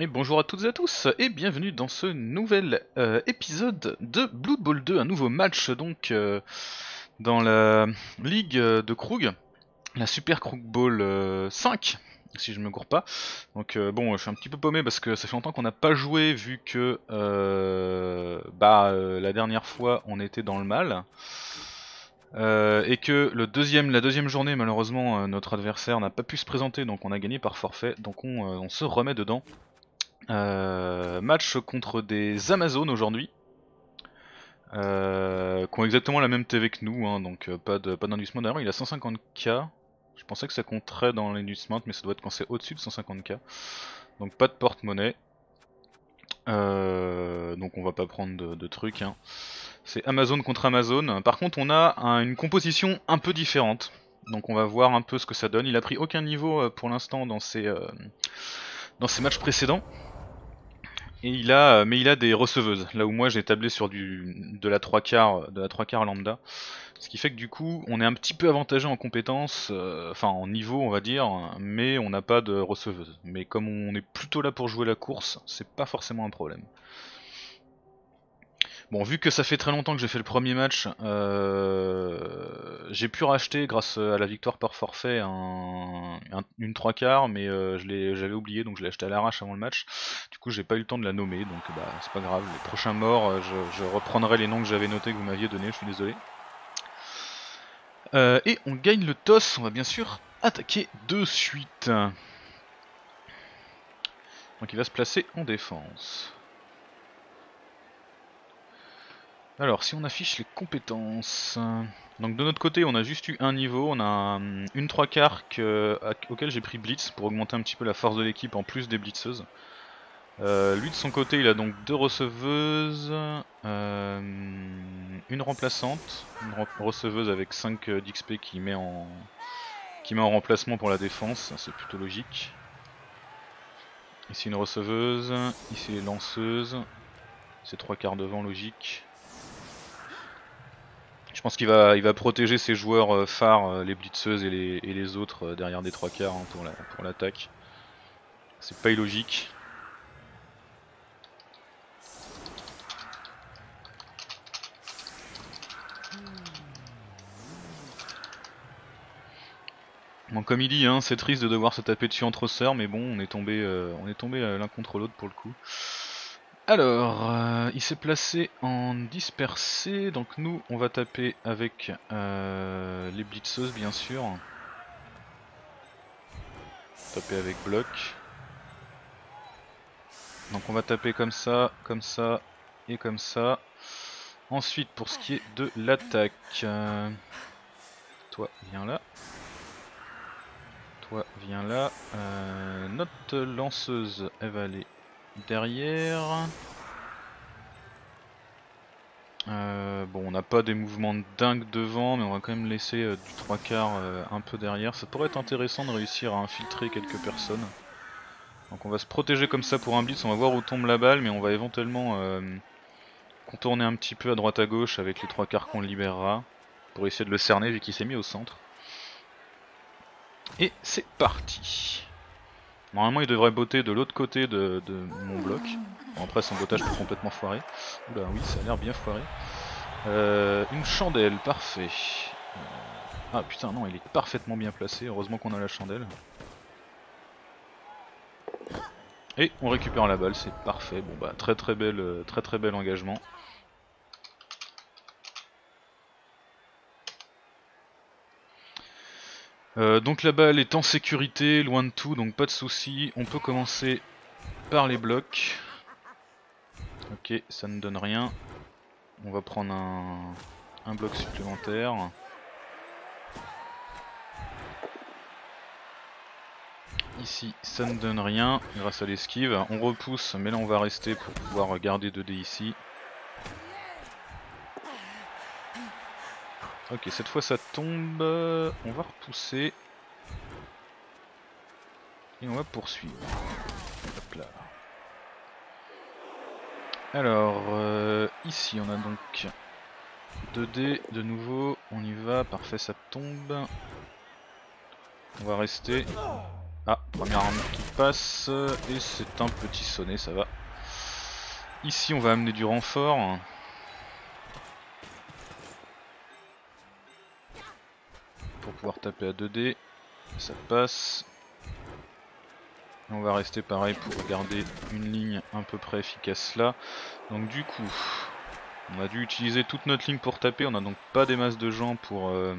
Et bonjour à toutes et à tous, et bienvenue dans ce nouvel euh, épisode de Blood Bowl 2, un nouveau match donc euh, dans la ligue de Krug, la Super Krug euh, 5, si je me gourre pas. Donc euh, bon, je suis un petit peu paumé parce que ça fait longtemps qu'on n'a pas joué vu que euh, bah euh, la dernière fois on était dans le mal. Euh, et que le deuxième, la deuxième journée, malheureusement, euh, notre adversaire n'a pas pu se présenter, donc on a gagné par forfait, donc on, euh, on se remet dedans. Euh, match contre des Amazones aujourd'hui, euh, qui ont exactement la même TV que nous, hein, donc euh, pas de pas derrière. Il a 150k. Je pensais que ça compterait dans l'inducement, mais ça doit être quand c'est au-dessus de 150k. Donc pas de porte-monnaie. Donc on va pas prendre de, trucs. Hein. C'est Amazon contre Amazon. Par contre, on a un- une composition un peu différente. Donc on va voir un peu ce que ça donne. Il a pris aucun niveau pour l'instant dans ses matchs précédents. Et il a, euh, mais il a des receveuses. Là où moi j'ai tablé sur du de la 3 quarts, de la 3 quarts lambda. Ce qui fait que du coup, on est un petit peu avantagé en compétences, euh, enfin en niveau on va dire, mais on n'a pas de receveuse. Mais comme on est plutôt là pour jouer la course, c'est pas forcément un problème. Bon, vu que ça fait très longtemps que j'ai fait le premier match, euh, j'ai pu racheter grâce à la victoire par forfait un, un- une 3 quarts, mais euh, j'avais oublié donc je l'ai acheté à l'arrache avant le match. Du coup, j'ai pas eu le temps de la nommer, donc bah c'est pas grave. Les prochains morts, euh, je, reprendrai les noms que j'avais notés que vous m'aviez donnés, je suis désolé. Euh, et on gagne le toss, on va bien sûr attaquer de suite. Donc il va se placer en défense. Alors, si on affiche les compétences. Donc de notre côté, on a juste eu un niveau, on a un- une 3 quarts à- auquel j'ai pris Blitz pour augmenter un petit peu la force de l'équipe en plus des blitzeuses. Euh, lui de son côté, il a donc deux receveuses, euh, une remplaçante, une re- receveuse avec 5 d'XP qui met en qui met en remplacement pour la défense, c'est plutôt logique. Ici une receveuse, ici les lanceuses, c'est trois quarts devant logique. Je pense qu'il va, protéger ses joueurs euh, phares, euh, les blitzeuses et les, autres euh, derrière des trois quarts hein, pour la- pour l'attaque. C'est pas illogique. Bon, comme il dit, hein, c'est triste de devoir se taper dessus entre sœurs, mais bon, on est tombé, on est tombé l'un contre l'autre pour le coup. Alors, euh, il s'est placé en dispersé, donc nous, on va taper avec euh, les blitzeuses, bien sûr. Taper avec bloc. Donc on va taper comme ça, comme ça et comme ça. Ensuite, pour ce qui est de l'attaque, euh, toi, viens là. Toi, viens là. Notre lanceuse, elle va aller derrière. Euh, bon, on n'a pas des mouvements de dingue devant, mais on va quand même laisser euh, du 3 quarts euh, un peu derrière. Ça pourrait être intéressant de réussir à infiltrer quelques personnes. Donc on va se protéger comme ça pour un blitz, on va voir où tombe la balle, mais on va éventuellement contourner un petit peu à droite à gauche avec les trois quarts qu'on libérera pour essayer de le cerner vu qu'il s'est mis au centre. Et c'est parti. Normalement il devrait botter de l'autre côté de, mon bloc. Bon, après son bottage peut complètement foirer. Oula oui ça a l'air bien foiré. Euh, une chandelle, parfait. Euh, Ah putain non il est parfaitement bien placé, heureusement qu'on a la chandelle. Et on récupère la balle, c'est parfait. Bon bah très très euh, très très bel engagement. Euh, donc la balle est en sécurité, loin de tout, donc pas de soucis. On peut commencer par les blocs. Ok, ça ne donne rien. On va prendre un, un bloc supplémentaire. Ici, ça ne donne rien grâce à l'esquive. On repousse, mais là on va rester pour pouvoir garder 2 dés ici. Ok, cette fois ça tombe. On va repousser. Et on va poursuivre. Hop là. Alors, euh, ici on a donc 2 dés de nouveau. On y va, parfait, ça tombe. On va rester. Ah, première arme qui passe, et c'est un petit sonnet, ça va. Ici on va amener du renfort. Pour pouvoir taper à 2D, ça passe. on va rester pareil pour garder une ligne à peu près efficace là. Donc du coup, on a dû utiliser toute notre ligne pour taper, on a donc pas des masses de gens pour, euh,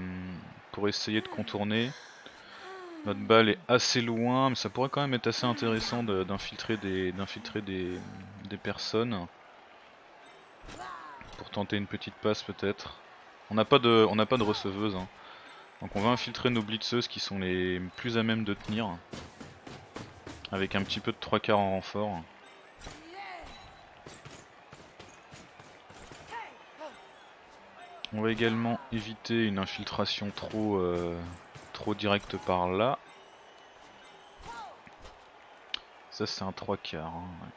pour essayer de contourner. Notre balle est assez loin, mais ça pourrait quand même être assez intéressant d'infiltrer des, des, des personnes. Pour tenter une petite passe peut-être. On n'a pas de, on n'a pas de receveuse. Hein. Donc on va infiltrer nos blitzeuses qui sont les plus à même de tenir. Avec un petit peu de 3 quarts en renfort. On va également éviter une infiltration trop, euh, trop directe par là. Ça c'est un 3 quarts. Hein,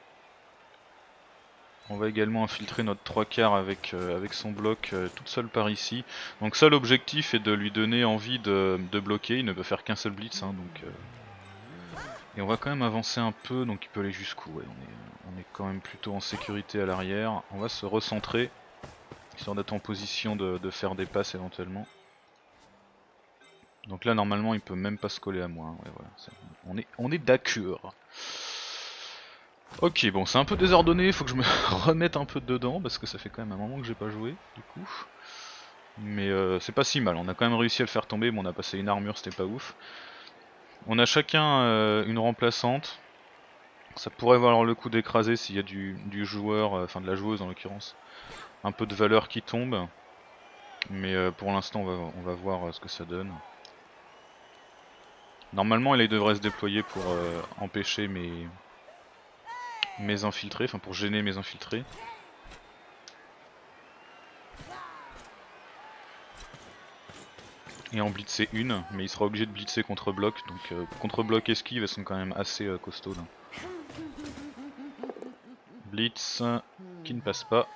On va également infiltrer notre 3 quarts avec, euh, avec son bloc euh, toute seule par ici. Donc ça l'objectif est de lui donner envie de, bloquer, il ne peut faire qu'un seul blitz. Hein, donc, Et on va quand même avancer un peu, donc il peut aller jusqu'où on, est, on est quand même plutôt en sécurité à l'arrière. On va se recentrer histoire d'être en position de, faire des passes éventuellement. Donc là normalement il peut même pas se coller à moi, hein. on est, on est d'accord. Ok bon c'est un peu désordonné, faut que je me remette un peu dedans parce que ça fait quand même un moment que j'ai pas joué du coup. Mais euh, c'est pas si mal, on a quand même réussi à le faire tomber, bon on a passé une armure c'était pas ouf. On a chacun euh, une remplaçante, ça pourrait valoir le coup d'écraser s'il y a du, joueur, euh, enfin de la joueuse en l'occurrence, un peu de valeur qui tombe. Mais pour l'instant on va, voir ce que ça donne. Normalement il devrait se déployer pour empêcher mes, mes infiltrés, enfin pour gêner mes infiltrés. Et en blitzer une, mais il sera obligé de blitzer contre bloc, donc contre bloc esquive elles sont quand même assez costauds. Blitz qui ne passe pas.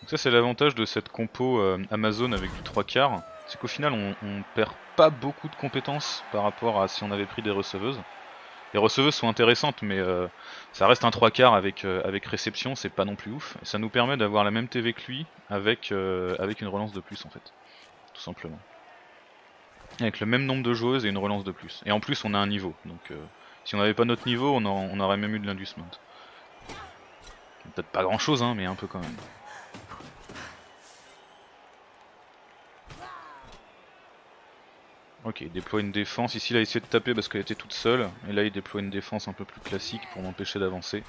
Donc ça c'est l'avantage de cette compo euh, Amazon avec du 3 quarts, c'est qu'au final on, perd pas beaucoup de compétences par rapport à si on avait pris des receveuses. Les receveuses sont intéressantes mais euh, ça reste un 3 quarts avec, euh, avec réception, c'est pas non plus ouf. Ça nous permet d'avoir la même TV que lui avec, avec une relance de plus en fait, tout simplement. Avec le même nombre de joueuses et une relance de plus. Et en plus on a un niveau, donc si on n'avait pas notre niveau on, on, aurait même eu de l'inducement. Peut-être pas grand chose hein, mais un peu quand même. Ok, il déploie une défense. Ici, il a essayé de taper parce qu'elle était toute seule. Et là, il déploie une défense un peu plus classique pour m'empêcher d'avancer.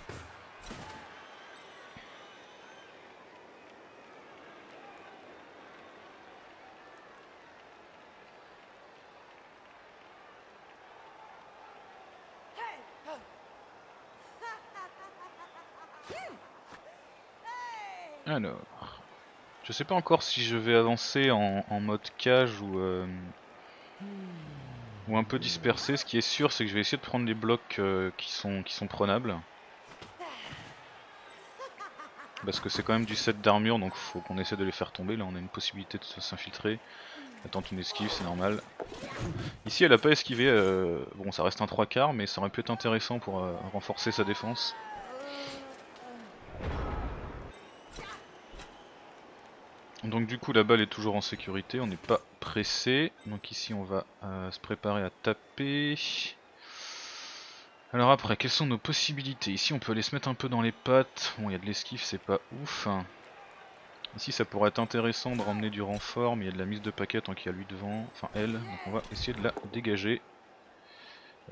Alors, je sais pas encore si je vais avancer en, mode cage ou, euh, ou un peu dispersé. Ce qui est sûr, c'est que je vais essayer de prendre les blocs euh, qui, sont, prenables. Parce que c'est quand même du set d'armure, donc faut qu'on essaie de les faire tomber. Là, on a une possibilité de s'infiltrer. Tente une esquive, c'est normal. Ici, elle a pas esquivé. Euh, bon, ça reste un 3 quarts, mais ça aurait pu être intéressant pour euh, renforcer sa défense. Donc du coup la balle est toujours en sécurité, on n'est pas pressé. Donc ici on va euh, se préparer à taper. Alors après, quelles sont nos possibilités? Ici on peut aller se mettre un peu dans les pattes. Bon il y a de l'esquive, c'est pas ouf. Ici ça pourrait être intéressant de ramener du renfort, mais il y a de la mise de paquet tant qu'il y a lui devant, enfin elle. Donc on va essayer de la dégager.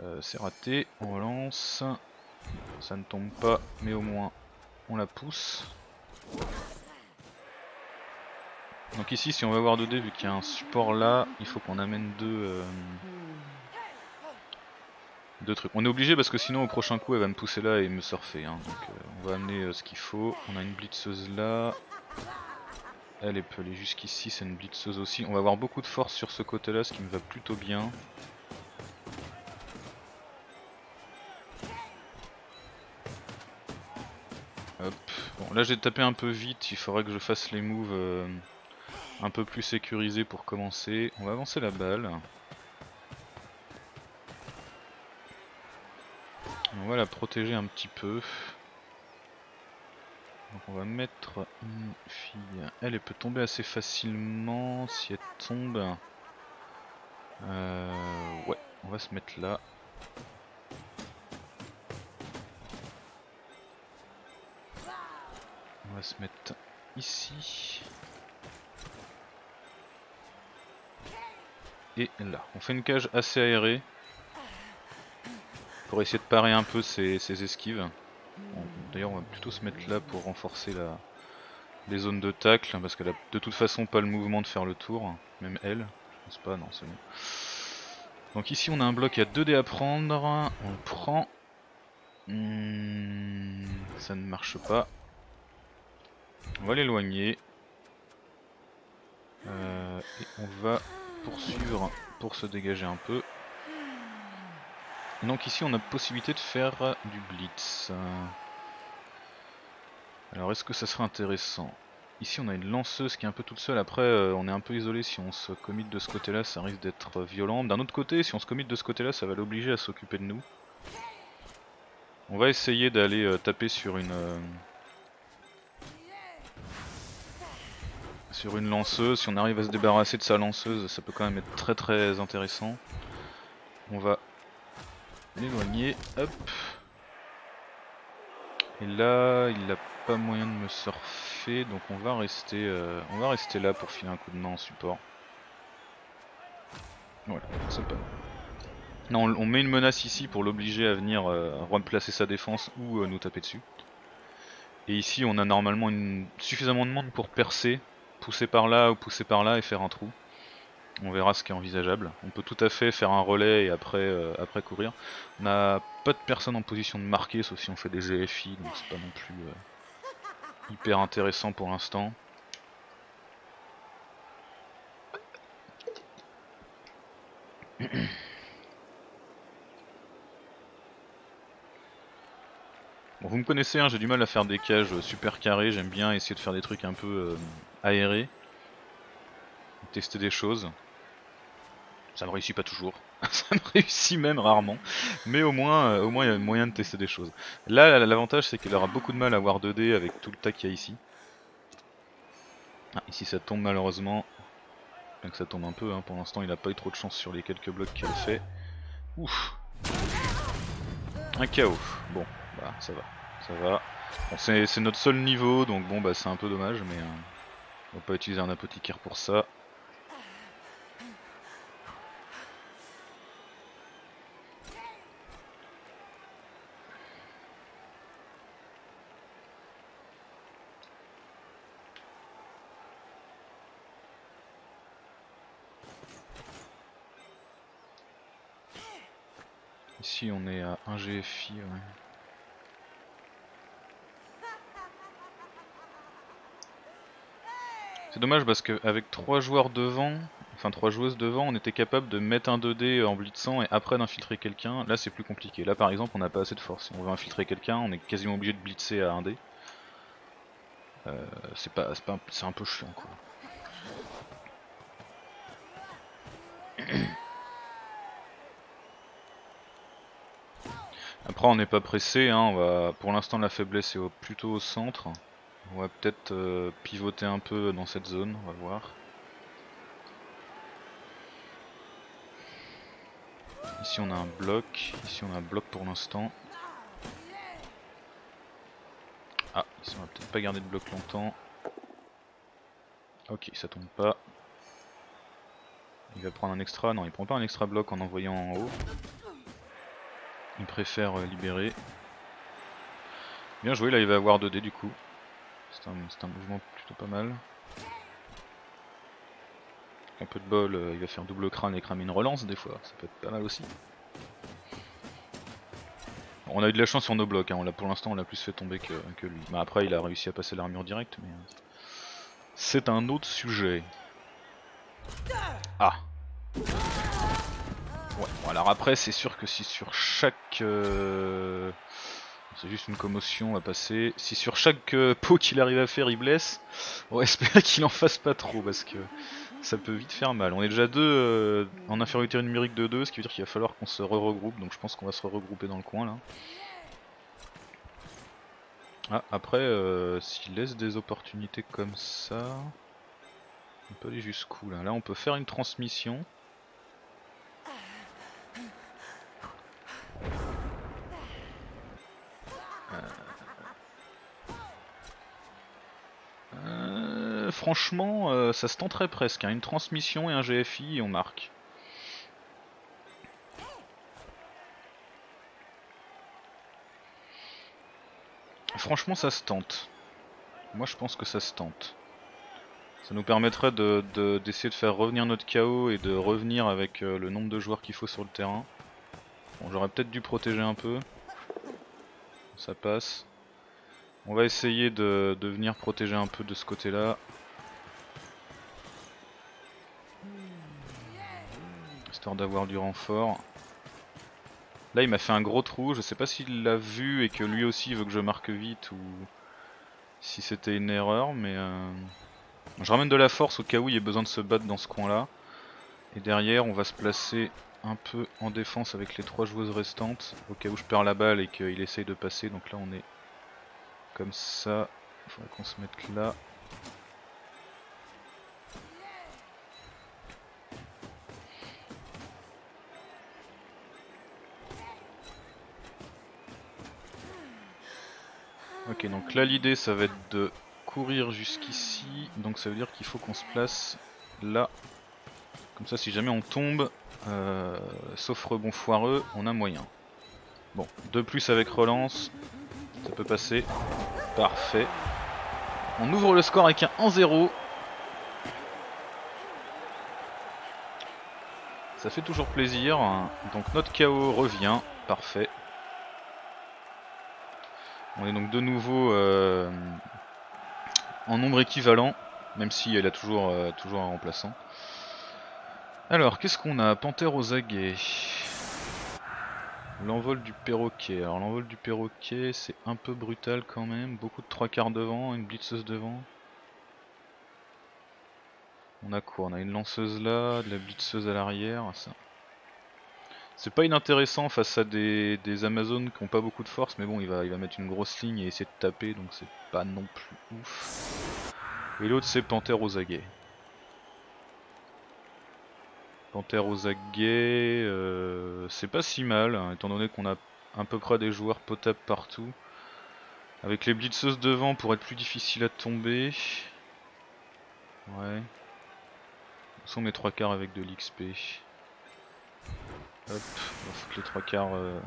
Euh, c'est raté, on relance. Ça ne tombe pas, mais au moins on la pousse. Donc ici si on veut avoir 2D vu qu'il y a un support là, il faut qu'on amène deux, euh, deux trucs. On est obligé parce que sinon au prochain coup elle va me pousser là et me surfer. Hein. Donc euh, on va amener euh, ce qu'il faut. On a une blitzeuse là. Elle, elle peut aller jusqu'ici, c'est une blitzeuse aussi. On va avoir beaucoup de force sur ce côté là, ce qui me va plutôt bien. Hop. Bon là j'ai tapé un peu vite, il faudrait que je fasse les moves un peu plus sécurisé pour commencer. On va avancer la balle. On va la protéger un petit peu. On va mettre une fille. Elle, elle peut tomber assez facilement si elle tombe. Euh, ouais, on va se mettre là. On va se mettre ici. Et là. On fait une cage assez aérée. Pour essayer de parer un peu ses, esquives. D'ailleurs on va plutôt se mettre là pour renforcer les zones de tacle. Parce qu'elle a de toute façon pas le mouvement de faire le tour. Même elle. Je pense pas, non c'est bon. Donc ici on a un bloc à 2 dés à prendre. On le prend. Hmm, ça ne marche pas. On va l'éloigner. Euh, et on va poursuivre pour se dégager un peu. donc ici on a possibilité de faire du blitz. Alors est-ce que ça serait intéressant? Ici on a une lanceuse qui est un peu toute seule, après euh, on est un peu isolé si on se commit de ce côté là ça risque d'être violent. D'un autre côté si on se commit de ce côté là ça va l'obliger à s'occuper de nous. On va essayer d'aller euh, taper sur une... Euh, sur une lanceuse, si on arrive à se débarrasser de sa lanceuse ça peut quand même être très très intéressant. On va l'éloigner, hop. Et là il a pas moyen de me surfer donc on va rester euh, on va rester là pour filer un coup de main en support. Voilà, c'est pas. Non, on met une menace ici pour l'obliger à venir euh, remplacer sa défense ou euh, nous taper dessus. Et ici on a normalement une... suffisamment de monde pour percer, pousser par là ou pousser par là et faire un trou. On verra ce qui est envisageable. On peut tout à fait faire un relais et après, après courir. On n'a pas de personne en position de marquer sauf si on fait des GFI donc c'est pas non plus hyper intéressant pour l'instant. Bon, vous me connaissez, hein, j'ai du mal à faire des cages super carrées, j'aime bien essayer de faire des trucs un peu euh, aérés. Tester des choses. Ça me réussit pas toujours. ça me réussit même rarement. Mais au moins, euh, au moins il y a moyen de tester des choses. Là, l'avantage c'est qu'il aura beaucoup de mal à avoir 2D avec tout le tas qu'il y a ici. Ah, ici ça tombe malheureusement. Bien que ça tombe un peu, hein. pour l'instant il a pas eu trop de chance sur les quelques blocs qu'il a fait. Ouf Un chaos. Bon, bah ça va. Ça va. Bon, c'est notre seul niveau, donc bon bah c'est un peu dommage, mais euh, on va pas utiliser un apothicaire pour ça. Ici on est à 1 GFI. C'est dommage parce qu'avec 3 joueurs devant, enfin 3 joueuses devant, on était capable de mettre un 2D en blitzant et après d'infiltrer quelqu'un. Là c'est plus compliqué. Là par exemple on n'a pas assez de force. Si on veut infiltrer quelqu'un, on est quasiment obligé de blitzer à 1D. Euh, c'est pas, c'est un peu chiant quoi. Après on n'est pas pressé, hein, on va... pour l'instant la faiblesse est plutôt au centre. On va peut-être euh, pivoter un peu dans cette zone, on va voir. Ici on a un bloc, ici on a un bloc pour l'instant. Ah, ici on va peut-être pas garder de bloc longtemps. Ok, ça tombe pas. Il va prendre un extra, non il prend pas un extra bloc en envoyant en haut. Il préfère euh, libérer. Bien joué, là il va avoir 2D du coup. C'est un, mouvement plutôt pas mal. un peu de bol, euh, il va faire double crâne et cramer une relance des fois, ça peut être pas mal aussi. On a eu de la chance sur nos blocs, hein. pour l'instant on l'a plus fait tomber que, lui. Mais après il a réussi à passer l'armure directe, mais euh, c'est un autre sujet. Ah Ouais, bon alors après c'est sûr que si sur chaque euh, C'est juste une commotion à passer. Si sur chaque euh, pot qu'il arrive à faire il blesse, on va espérer qu'il en fasse pas trop parce que ça peut vite faire mal. On est déjà deux euh, en infériorité numérique de 2, ce qui veut dire qu'il va falloir qu'on se re-regroupe, donc je pense qu'on va se regrouper dans le coin là. Ah, après, euh, s'il laisse des opportunités comme ça, on peut aller jusqu'où là? Là, on peut faire une transmission. Franchement, euh, ça se tenterait presque. Hein. Une transmission et un GFI on marque. Franchement, ça se tente. Moi, je pense que ça se tente. Ça nous permettrait d'essayer de, de, faire revenir notre KO et de revenir avec euh, le nombre de joueurs qu'il faut sur le terrain. Bon, j'aurais peut-être dû protéger un peu. Ça passe. On va essayer de venir protéger un peu de ce côté-là. Histoire d'avoir du renfort. Là il m'a fait un gros trou, je sais pas s'il l'a vu et que lui aussi veut que je marque vite ou si c'était une erreur mais euh... je ramène de la force au cas où il y ait besoin de se battre dans ce coin là et derrière on va se placer un peu en défense avec les trois joueuses restantes au cas où je perds la balle et qu'il essaye de passer. Donc là on est comme ça, faudrait qu'on se mette là Ok, donc là l'idée ça va être de courir jusqu'ici, donc ça veut dire qu'il faut qu'on se place là. Comme ça si jamais on tombe, euh, sauf rebond foireux, on a moyen. Bon, de plus avec relance, ça peut passer. Parfait. On ouvre le score avec un 1-0. Ça fait toujours plaisir. Donc notre KO revient. Parfait. On est donc de nouveau euh, en nombre équivalent, même si elle a toujours, euh, toujours un remplaçant. Alors, qu'est-ce qu'on a? Panthère aux aguets. L'envol du perroquet. Alors l'envol du perroquet, c'est un peu brutal quand même. Beaucoup de trois quarts devant, une blitzeuse devant. On a quoi? On a une lanceuse là, de la blitzeuse à l'arrière. Ça. C'est pas inintéressant face à des, Amazones qui ont pas beaucoup de force, mais bon, il va, il va mettre une grosse ligne et essayer de taper, donc c'est pas non plus ouf. Et l'autre, c'est Panthère aux aguets. Panthère aux aguets, euh, c'est pas si mal, hein, étant donné qu'on a à peu près des joueurs potables partout. Avec les blitzeuses devant pour être plus difficile à tomber. Ouais. Où sont mes trois quarts avec de l'XP Hop, on va foutre les trois quarts euh,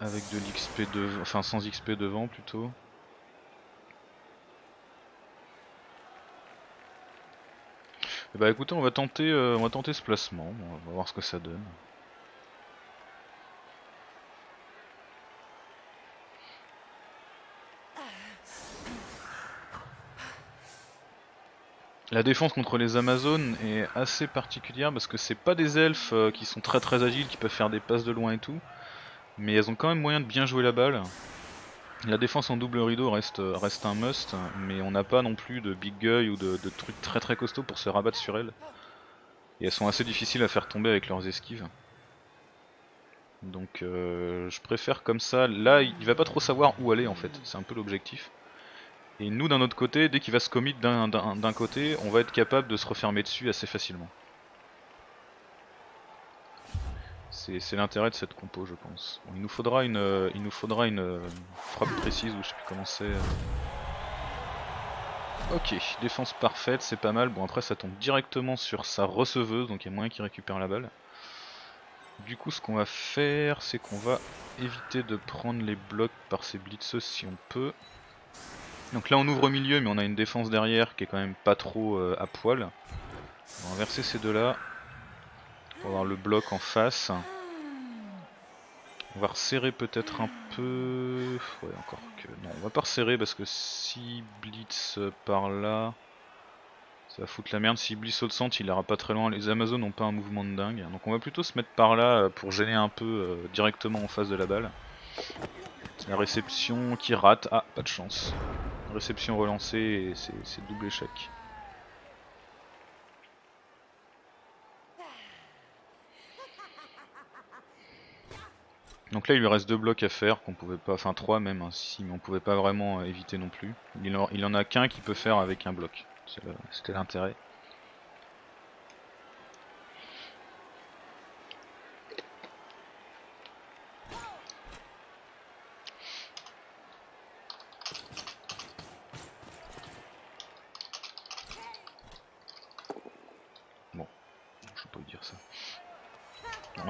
avec de l'XP enfin sans XP devant plutôt. bah écoutez, on va tenter, euh, on va tenter ce placement, on va voir ce que ça donne. La défense contre les Amazones est assez particulière parce que c'est pas des elfes euh, qui sont très très agiles, qui peuvent faire des passes de loin et tout, mais elles ont quand même moyen de bien jouer la balle. La défense en double rideau reste, reste un must, mais on n'a pas non plus de big guy ou de, trucs très très costauds pour se rabattre sur elles. Et elles sont assez difficiles à faire tomber avec leurs esquives. Donc euh, je préfère comme ça, là il va pas trop savoir où aller en fait, c'est un peu l'objectif. Et nous d'un autre côté, dès qu'il va se commit d'un côté, on va être capable de se refermer dessus assez facilement. C'est l'intérêt de cette compo je pense. il nous faudra une, euh, il nous faudra une euh, frappe précise où je sais plus comment c'est. Euh. Ok, défense parfaite, c'est pas mal. Bon après ça tombe directement sur sa receveuse, donc il y a moyen qu'il récupère la balle. Du coup ce qu'on va faire, c'est qu'on va éviter de prendre les blocs par ces blitzeuses si on peut. Donc là on ouvre au milieu mais on a une défense derrière qui est quand même pas trop euh, à poil. On va inverser ces deux là. Pour avoir le bloc en face. On va resserrer peut-être un peu... Encore que... Non on va pas resserrer parce que si Blitz par là... Ça va foutre la merde, si Blitz au centre il ira pas très loin, les Amazones n'ont pas un mouvement de dingue. Donc on va plutôt se mettre par là euh, pour gêner un peu euh, directement en face de la balle. La réception qui rate. Ah, pas de chance. Réception relancée et c'est double échec. Donc là il lui reste deux blocs à faire qu'on pouvait pas, enfin trois même, hein, si, mais on pouvait pas vraiment euh, éviter non plus. Il en, il en a qu'un qui peut faire avec un bloc, c'était l'intérêt.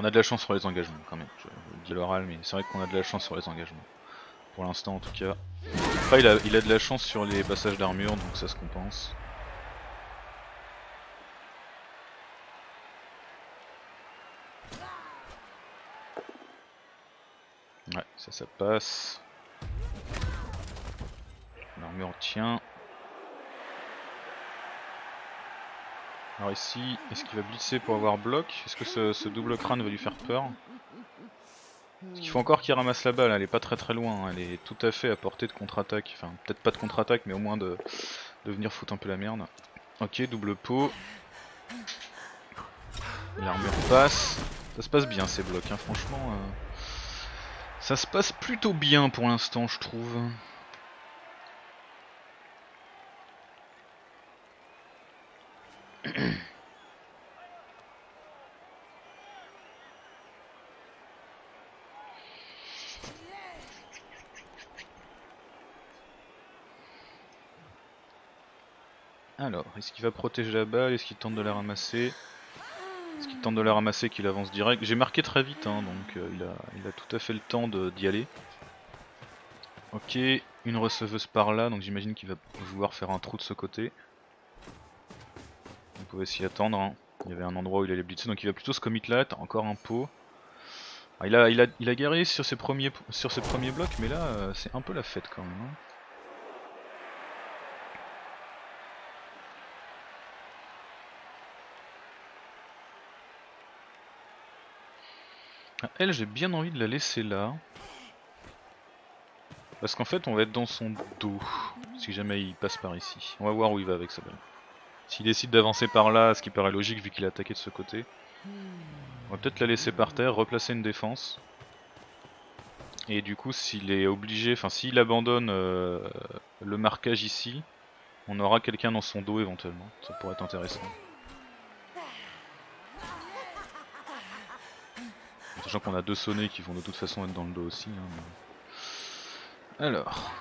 On de la chance sur les engagements quand même, je, dis l'oral mais c'est vrai qu'on a de la chance sur les engagements. Pour l'instant en tout cas. Il a, il a de la chance sur les passages d'armure donc ça se compense. Ouais, ça, ça passe. L'armure tient. Alors ici, est-ce qu'il va blitzer pour avoir bloc Est-ce que ce, double crâne va lui faire peur Il faut encore qu'il ramasse la balle, elle est pas très très loin, elle est tout à fait à portée de contre-attaque, enfin peut-être pas de contre-attaque mais au moins de, venir foutre un peu la merde. Ok, double pot. L'armure passe. Ça se passe bien ces blocs, hein. franchement. Euh, ça se passe plutôt bien pour l'instant je trouve. Alors, est-ce qu'il va protéger la balle? Est-ce qu'il tente de la ramasser? Est-ce qu'il tente de la ramasser qu'il avance direct? J'ai marqué très vite, hein, donc euh, il, a, tout à fait le temps d'y aller. Ok, une receveuse par là, donc j'imagine qu'il va vouloir faire un trou de ce côté. On pouvait s'y attendre, hein. il y avait un endroit où il allait blitzer, donc il va plutôt se commit là, encore un pot. Ah, il, a, il, garé sur ses premiers, sur ses premiers blocs, mais là euh, c'est un peu la fête quand même. Hein. Elle, j'ai bien envie de la laisser là. Parce qu'en fait, on va être dans son dos. Si jamais il passe par ici. On va voir où il va avec sa balle. S'il décide d'avancer par là, ce qui paraît logique vu qu'il a attaqué de ce côté. On va peut-être la laisser par terre, replacer une défense. Et du coup, s'il est obligé, enfin s'il abandonne euh, le marquage ici, on aura quelqu'un dans son dos éventuellement. Ça pourrait être intéressant. Sachant qu'on a deux sonnets qui vont de toute façon être dans le dos aussi. Hein, Alors.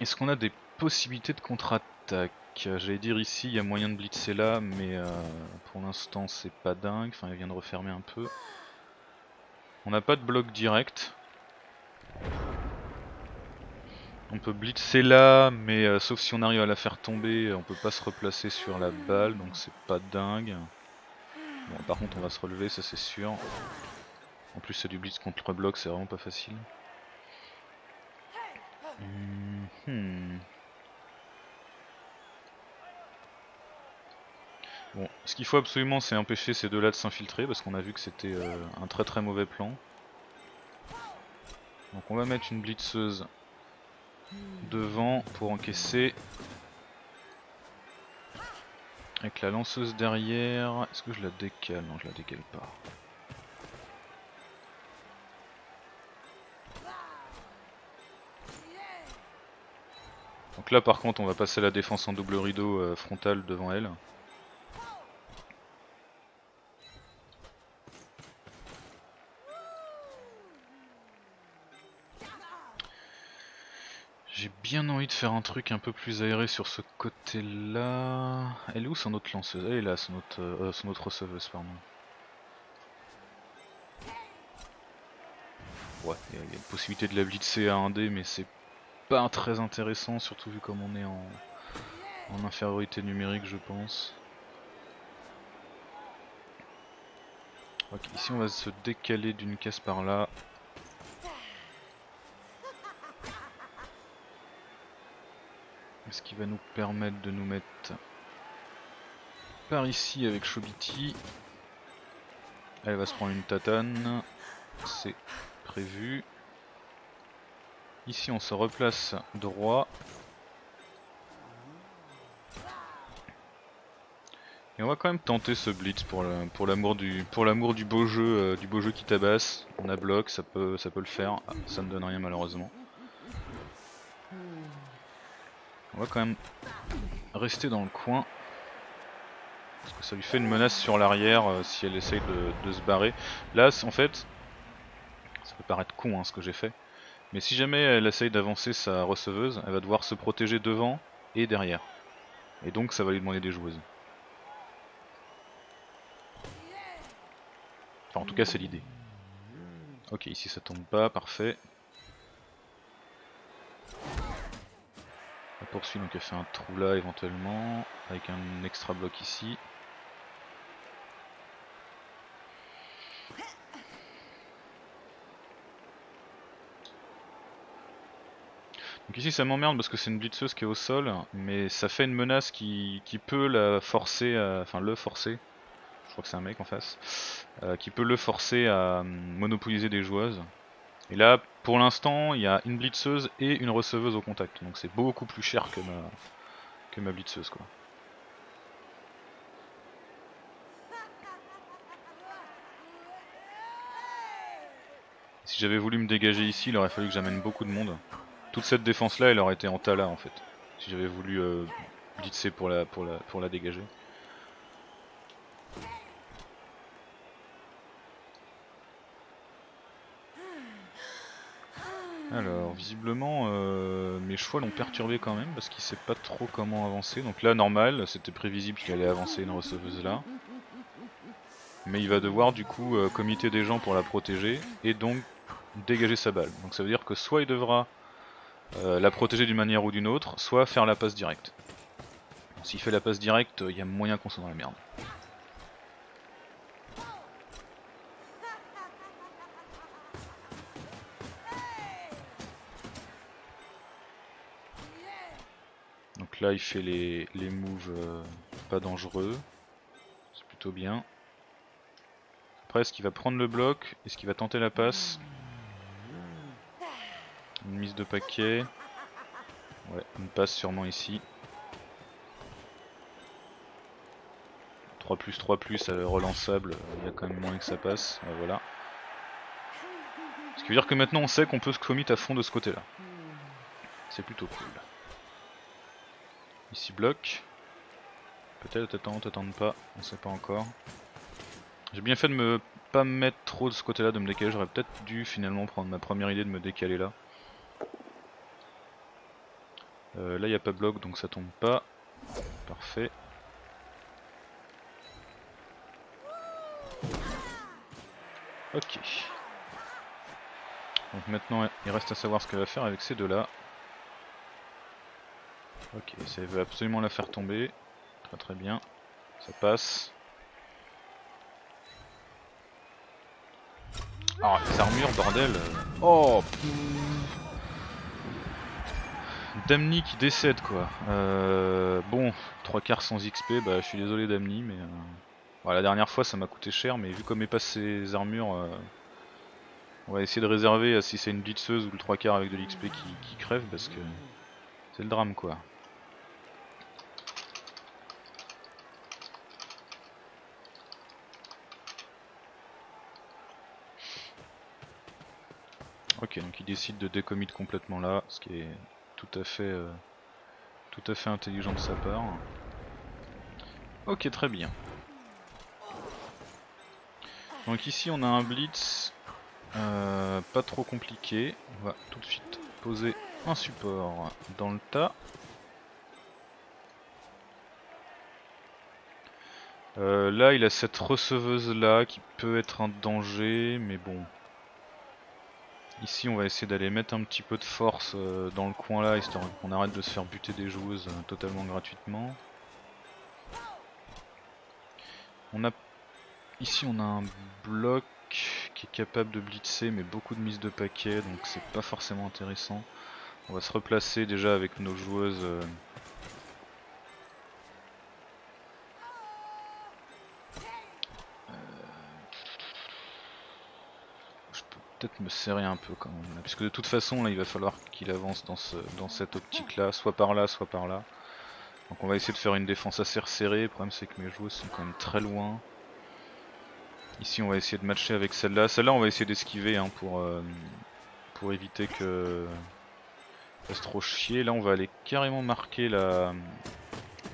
Est-ce qu'on a des possibilités de contre-attaque? J'allais dire ici il y a moyen de blitzer là mais euh, pour l'instant c'est pas dingue, enfin il vient de refermer un peu. On n'a pas de bloc direct. On peut blitzer là mais euh, sauf si on arrive à la faire tomber on peut pas se replacer sur la balle donc c'est pas dingue. Par contre on va se relever, ça c'est sûr. En plus c'est du blitz contre bloc, c'est vraiment pas facile. Hmm. Bon, ce qu'il faut absolument c'est empêcher ces deux-là de s'infiltrer parce qu'on a vu que c'était euh, un très très mauvais plan. Donc on va mettre une blitzeuse devant pour encaisser avec la lanceuse derrière, est-ce que je la décale? Non, je la décale pas. Donc là par contre on va passer la défense en double rideau euh, frontal devant elle. J'ai bien envie de faire un truc un peu plus aéré sur ce côté là. Elle est où son autre lanceuse? Elle est là, son autre, euh, son autre receveuse, pardon. Ouais, il y, a une possibilité de la blitzer à 1D, mais c'est pas très intéressant, surtout vu comme on est en, infériorité numérique, je pense. Ici on va se décaler d'une case par là. Ce qui va nous permettre de nous mettre par ici avec Chobiti. Elle va se prendre une tatane, c'est prévu. Ici on se replace droit. Et on va quand même tenter ce blitz pour l'amour du beau jeu euh, du beau jeu qui tabasse. On a bloc, ça peut ça peut le faire. Ah, ça ne donne rien malheureusement. On va quand même rester dans le coin. Parce que ça lui fait une menace sur l'arrière euh, si elle essaye de, se barrer. Là en fait, ça peut paraître con hein, ce que j'ai fait. Mais si jamais elle essaye d'avancer sa receveuse, elle va devoir se protéger devant et derrière. Et donc ça va lui demander des joueuses. Enfin en tout cas c'est l'idée. Ok ici ça tombe pas, parfait. Poursuit donc elle fait un trou là éventuellement, avec un extra bloc ici. Donc ici ça m'emmerde parce que c'est une blitzeuse qui est au sol, mais ça fait une menace qui, peut la forcer, enfin le forcer, je crois que c'est un mec en face, euh, qui peut le forcer à monopoliser des joueuses. Et là, pour l'instant, il y a une blitzeuse et une receveuse au contact, donc c'est beaucoup plus cher que ma, blitzeuse quoi. Si j'avais voulu me dégager ici, il aurait fallu que j'amène beaucoup de monde. Toute cette défense là, elle aurait été en tala en fait. Si j'avais voulu euh, blitzer pour la dégager. Alors, visiblement, euh, mes choix l'ont perturbé quand même parce qu'il sait pas trop comment avancer. Donc là, normal, c'était prévisible qu'il allait avancer une receveuse là. Mais il va devoir du coup euh, des gens pour la protéger et donc dégager sa balle. Donc ça veut dire que soit il devra euh, la protéger d'une manière ou d'une autre, soit faire la passe directe. S'il fait la passe directe, il y a moyen qu'on soit dans la merde. Donc là il fait les, les moves euh, pas dangereux, c'est plutôt bien. Après est-ce qu'il va prendre le bloc? Est-ce qu'il va tenter la passe? Une mise de paquet. Ouais, une passe sûrement ici. 3 plus 3 plus euh, relançable, il y a quand même moyen que ça passe, voilà. Ce qui veut dire que maintenant on sait qu'on peut se commit à fond de ce côté là. C'est plutôt cool. Ici bloc. Peut-être t'attends, t'attends pas, on sait pas encore. J'ai bien fait de me pas me mettre trop de ce côté là, de me décaler, j'aurais peut-être dû finalement prendre ma première idée de me décaler là. Euh, là il a pas bloc donc ça tombe pas. Parfait. Ok. Donc maintenant il reste à savoir ce qu'elle va faire avec ces deux là. Ok, ça veut absolument la faire tomber. Très très bien. Ça passe. Oh, les armures, bordel. Oh Damni qui décède quoi. Euh, bon, trois quarts sans XP, bah je suis désolé Damni, mais... Euh, la dernière fois ça m'a coûté cher, mais vu comme il passe ses armures, euh, on va essayer de réserver si c'est une blitzeuse ou le trois quarts avec de l'XP qui crève, parce que c'est le drame quoi. Ok, donc il décide de décommit complètement là, ce qui est tout à fait, euh, tout à fait intelligent de sa part. Ok, très bien. Donc ici on a un blitz euh, pas trop compliqué. On va tout de suite poser un support dans le tas. Euh, là il a cette receveuse là qui peut être un danger mais bon Ici on va essayer d'aller mettre un petit peu de force euh, dans le coin là histoire qu'on arrête de se faire buter des joueuses euh, totalement gratuitement. On a ici on a un bloc qui est capable de blitzer mais beaucoup de mise de paquet donc c'est pas forcément intéressant. On va se replacer déjà avec nos joueuses me serrer un peu quand même, puisque de toute façon là il va falloir qu'il avance dans, ce, dans cette optique là, soit par là, soit par là. Donc on va essayer de faire une défense assez resserrée, le problème c'est que mes joueurs sont quand même très loin. Ici on va essayer de matcher avec celle-là, celle-là on va essayer d'esquiver hein, pour, euh, pour éviter que fasse trop chier. Là on va aller carrément marquer la,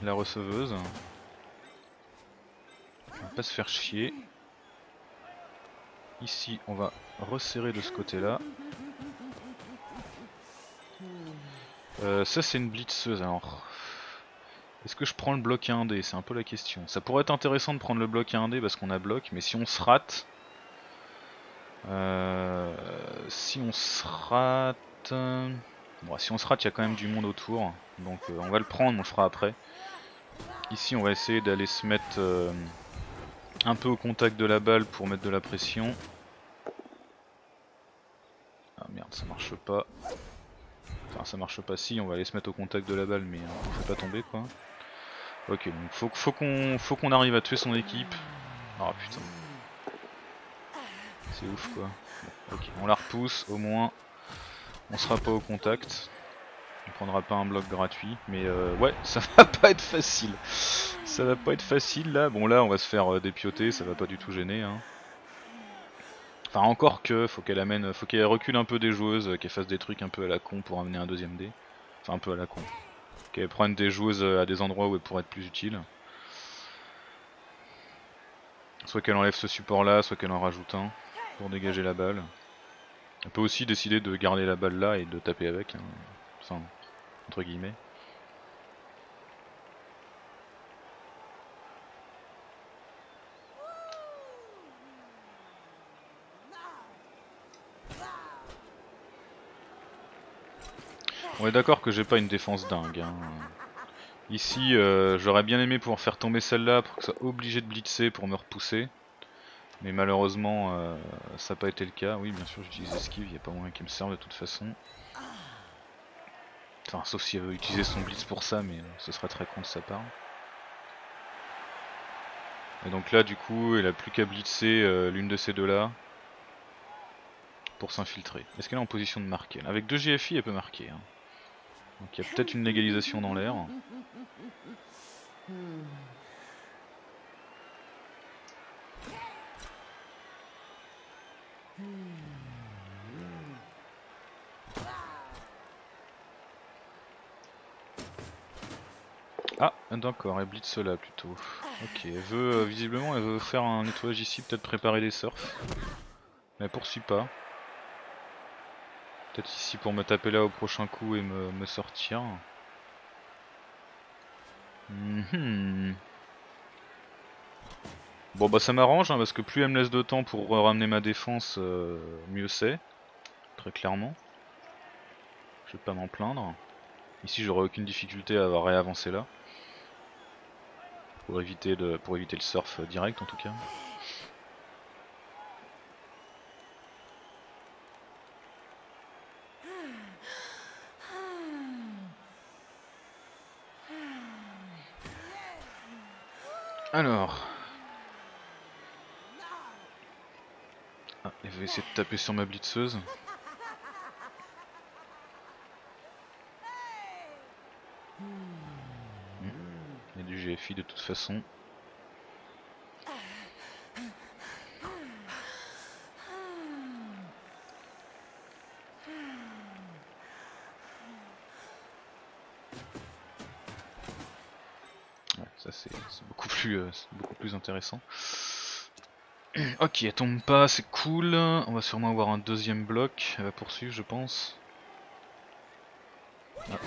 la receveuse. On va pas se faire chier. Ici on va resserrer de ce côté là. Euh, ça c'est une blitzeuse alors. Est-ce que je prends le bloc 1D C'est un peu la question. Ça pourrait être intéressant de prendre le bloc 1D parce qu'on a bloc, mais si on se rate... Euh, si on se rate... Bon, si on se rate, il y a quand même du monde autour. Donc euh, on va le prendre, on le fera après. Ici, on va essayer d'aller se mettre un peu au contact de la balle pour mettre de la pression. Merde, ça marche pas. Enfin, ça marche pas si, on va aller se mettre au contact de la balle, mais on fait pas tomber quoi. Ok, donc faut, faut qu'on arrive à tuer son équipe. Ah oh, putain. C'est ouf quoi. Ok, on la repousse au moins. On sera pas au contact. On prendra pas un bloc gratuit. Mais euh, ouais, ça va pas être facile. Ça va pas être facile là. Bon là on va se faire euh, dépioter, ça va pas du tout gêner. Hein. Enfin encore que, faut qu'elle amène, faut qu'elle recule un peu des joueuses, qu'elle fasse des trucs un peu à la con pour amener un deuxième dé. Enfin un peu à la con qu'elle prenne des joueuses euh, à des endroits où elle pourrait être plus utile. Soit qu'elle enlève ce support là, soit qu'elle en rajoute un pour dégager la balle. Elle peut aussi décider de garder la balle là et de taper avec, hein. enfin, entre guillemets. On est d'accord que j'ai pas une défense dingue. Hein. Ici, euh, j'aurais bien aimé pouvoir faire tomber celle-là pour que ça obligé de blitzer pour me repousser. Mais malheureusement, euh, ça n'a pas été le cas. Oui, bien sûr, j'utilise esquive, il n'y a pas moyen qu'il me serve de toute façon. Enfin, sauf si elle veut utiliser son blitz pour ça, mais euh, ce serait très con de sa part. Et donc là, du coup, elle a plus qu'à blitzer l'une de ces deux-là pour s'infiltrer. Est-ce qu'elle est en position de marquer? Avec deux GFI, elle peut marquer. Hein. Donc il y a peut-être une légalisation dans l'air. Ah, d'accord, elle blitz là plutôt. Ok, elle veut, euh, visiblement, elle veut faire un nettoyage ici, peut-être préparer des surfs. Mais elle poursuit pas. Peut-être ici pour me taper là au prochain coup et me, sortir. Mhm. Bon bah ça m'arrange hein, parce que plus elle me laisse de temps pour ramener ma défense, euh, mieux c'est. Très clairement. Je vais pas m'en plaindre. Ici j'aurai aucune difficulté à réavancer là. Pour éviter, de, pour éviter le surf direct en tout cas. Alors. Ah, il va essayer de taper sur ma blitzeuse. Hmm. Il y a du GFI de toute façon. ça c'est beaucoup plus intéressant. ok, elle tombe pas, c'est cool. On va sûrement avoir un deuxième bloc. Elle va poursuivre, je pense. Ah,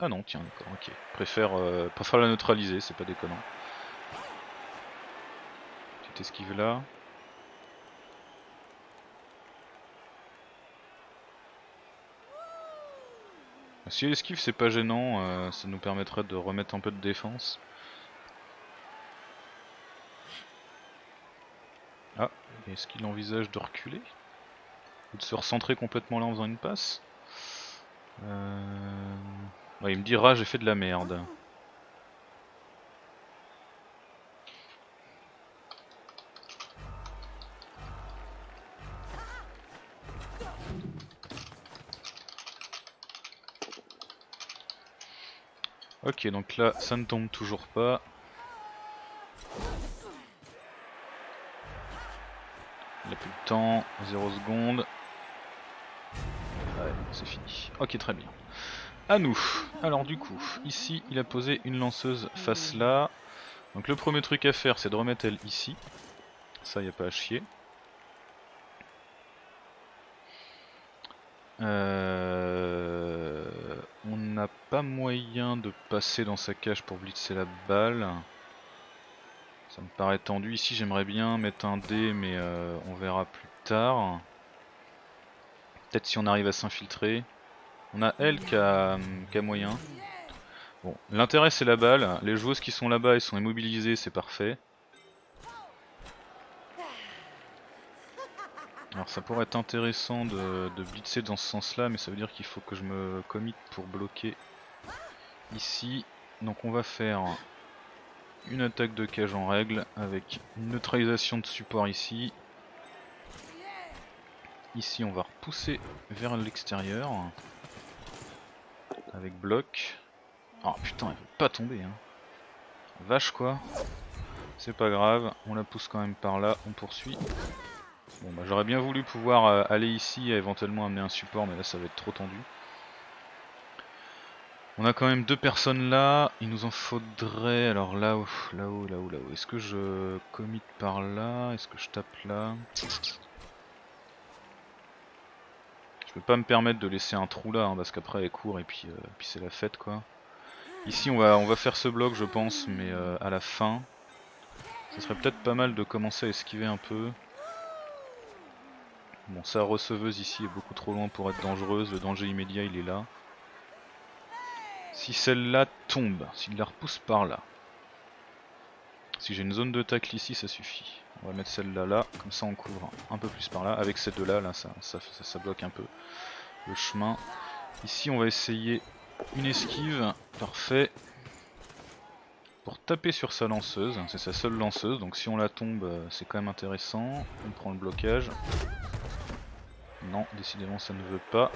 ah non, tiens, d'accord, ok. Préfère, euh, préfère la neutraliser, c'est pas déconnant. Petite esquive là. Si l'esquive c'est pas gênant, euh, ça nous permettrait de remettre un peu de défense. Est-ce qu'il envisage de reculer Ou de se recentrer complètement là en faisant une passe euh, Il me dira j'ai fait de la merde. Ok donc là ça ne tombe toujours pas temps, 0 secondes. Ouais, c'est fini. Ok, très bien. À nous. Alors du coup, ici, il a posé une lanceuse face là. Donc le premier truc à faire, c'est de remettre elle ici. Ça, y a pas à chier. Euh, on n'a pas moyen de passer dans sa cage pour blitzer la balle. Ça me paraît tendu. Ici j'aimerais bien mettre un dé mais euh, on verra plus tard. Peut-être si on arrive à s'infiltrer. On a elle qui a, moyen. Bon, l'intérêt c'est la balle. Les joueuses qui sont là-bas elles sont immobilisées, c'est parfait. Alors ça pourrait être intéressant de, blitzer dans ce sens là mais ça veut dire qu'il faut que je me commit pour bloquer ici. Donc on va faire une attaque de cage en règle avec une neutralisation de support ici. Ici on va repousser vers l'extérieur avec bloc. Oh putain elle veut pas tomber hein. Vache quoi. C'est pas grave, on la pousse quand même par là, on poursuit. Bon bah j'aurais bien voulu pouvoir euh, aller ici et éventuellement amener un support mais là ça va être trop tendu. On a quand même deux personnes là, il nous en faudrait alors là-haut, là-haut, là-haut, là-haut. Est-ce que je commit par là? Est-ce que je tape là? Je peux pas me permettre de laisser un trou là hein, parce qu'après elle court et puis, euh, puis c'est la fête quoi. Ici on va, on va faire ce bloc je pense mais euh, à la fin. Ce serait peut-être pas mal de commencer à esquiver un peu. Bon, sa receveuse ici est beaucoup trop loin pour être dangereuse, le danger immédiat il est là. Si celle-là tombe, s'il la repousse par là. Si j'ai une zone de tacle ici, ça suffit. On va mettre celle-là là, comme ça on couvre un peu plus par là. Avec ces deux-là, là, ça, ça, bloque un peu le chemin. Ici on va essayer une esquive, parfait. Pour taper sur sa lanceuse, c'est sa seule lanceuse, donc si on la tombe euh, c'est quand même intéressant. On prend le blocage. Non, décidément ça ne veut pas.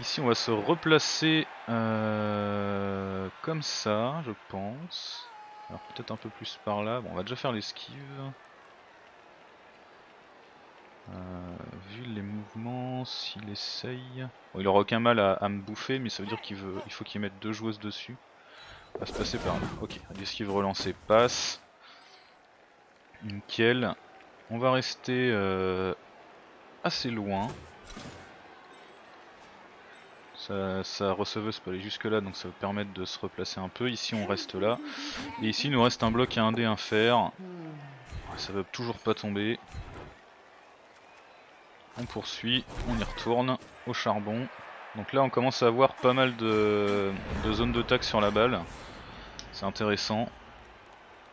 Ici on va se replacer euh, comme ça, je pense. Alors peut-être un peu plus par là. Bon, on va déjà faire l'esquive. Euh, vu les mouvements, s'il essaye... Bon, il aura aucun mal à, me bouffer, mais ça veut dire qu'il veut, il faut qu'il mette deux joueuses dessus. On va se passer par là. Ok, l'esquive relancée passe. Nickel. On va rester euh, assez loin. Sa, receveuse peut aller jusque là donc ça va permettre de se replacer un peu. Ici on reste là. Et ici il nous reste un bloc et un dé, un fer. Ça va toujours pas tomber. On poursuit, on y retourne au charbon. Donc là on commence à avoir pas mal de, zones de tac sur la balle. C'est intéressant.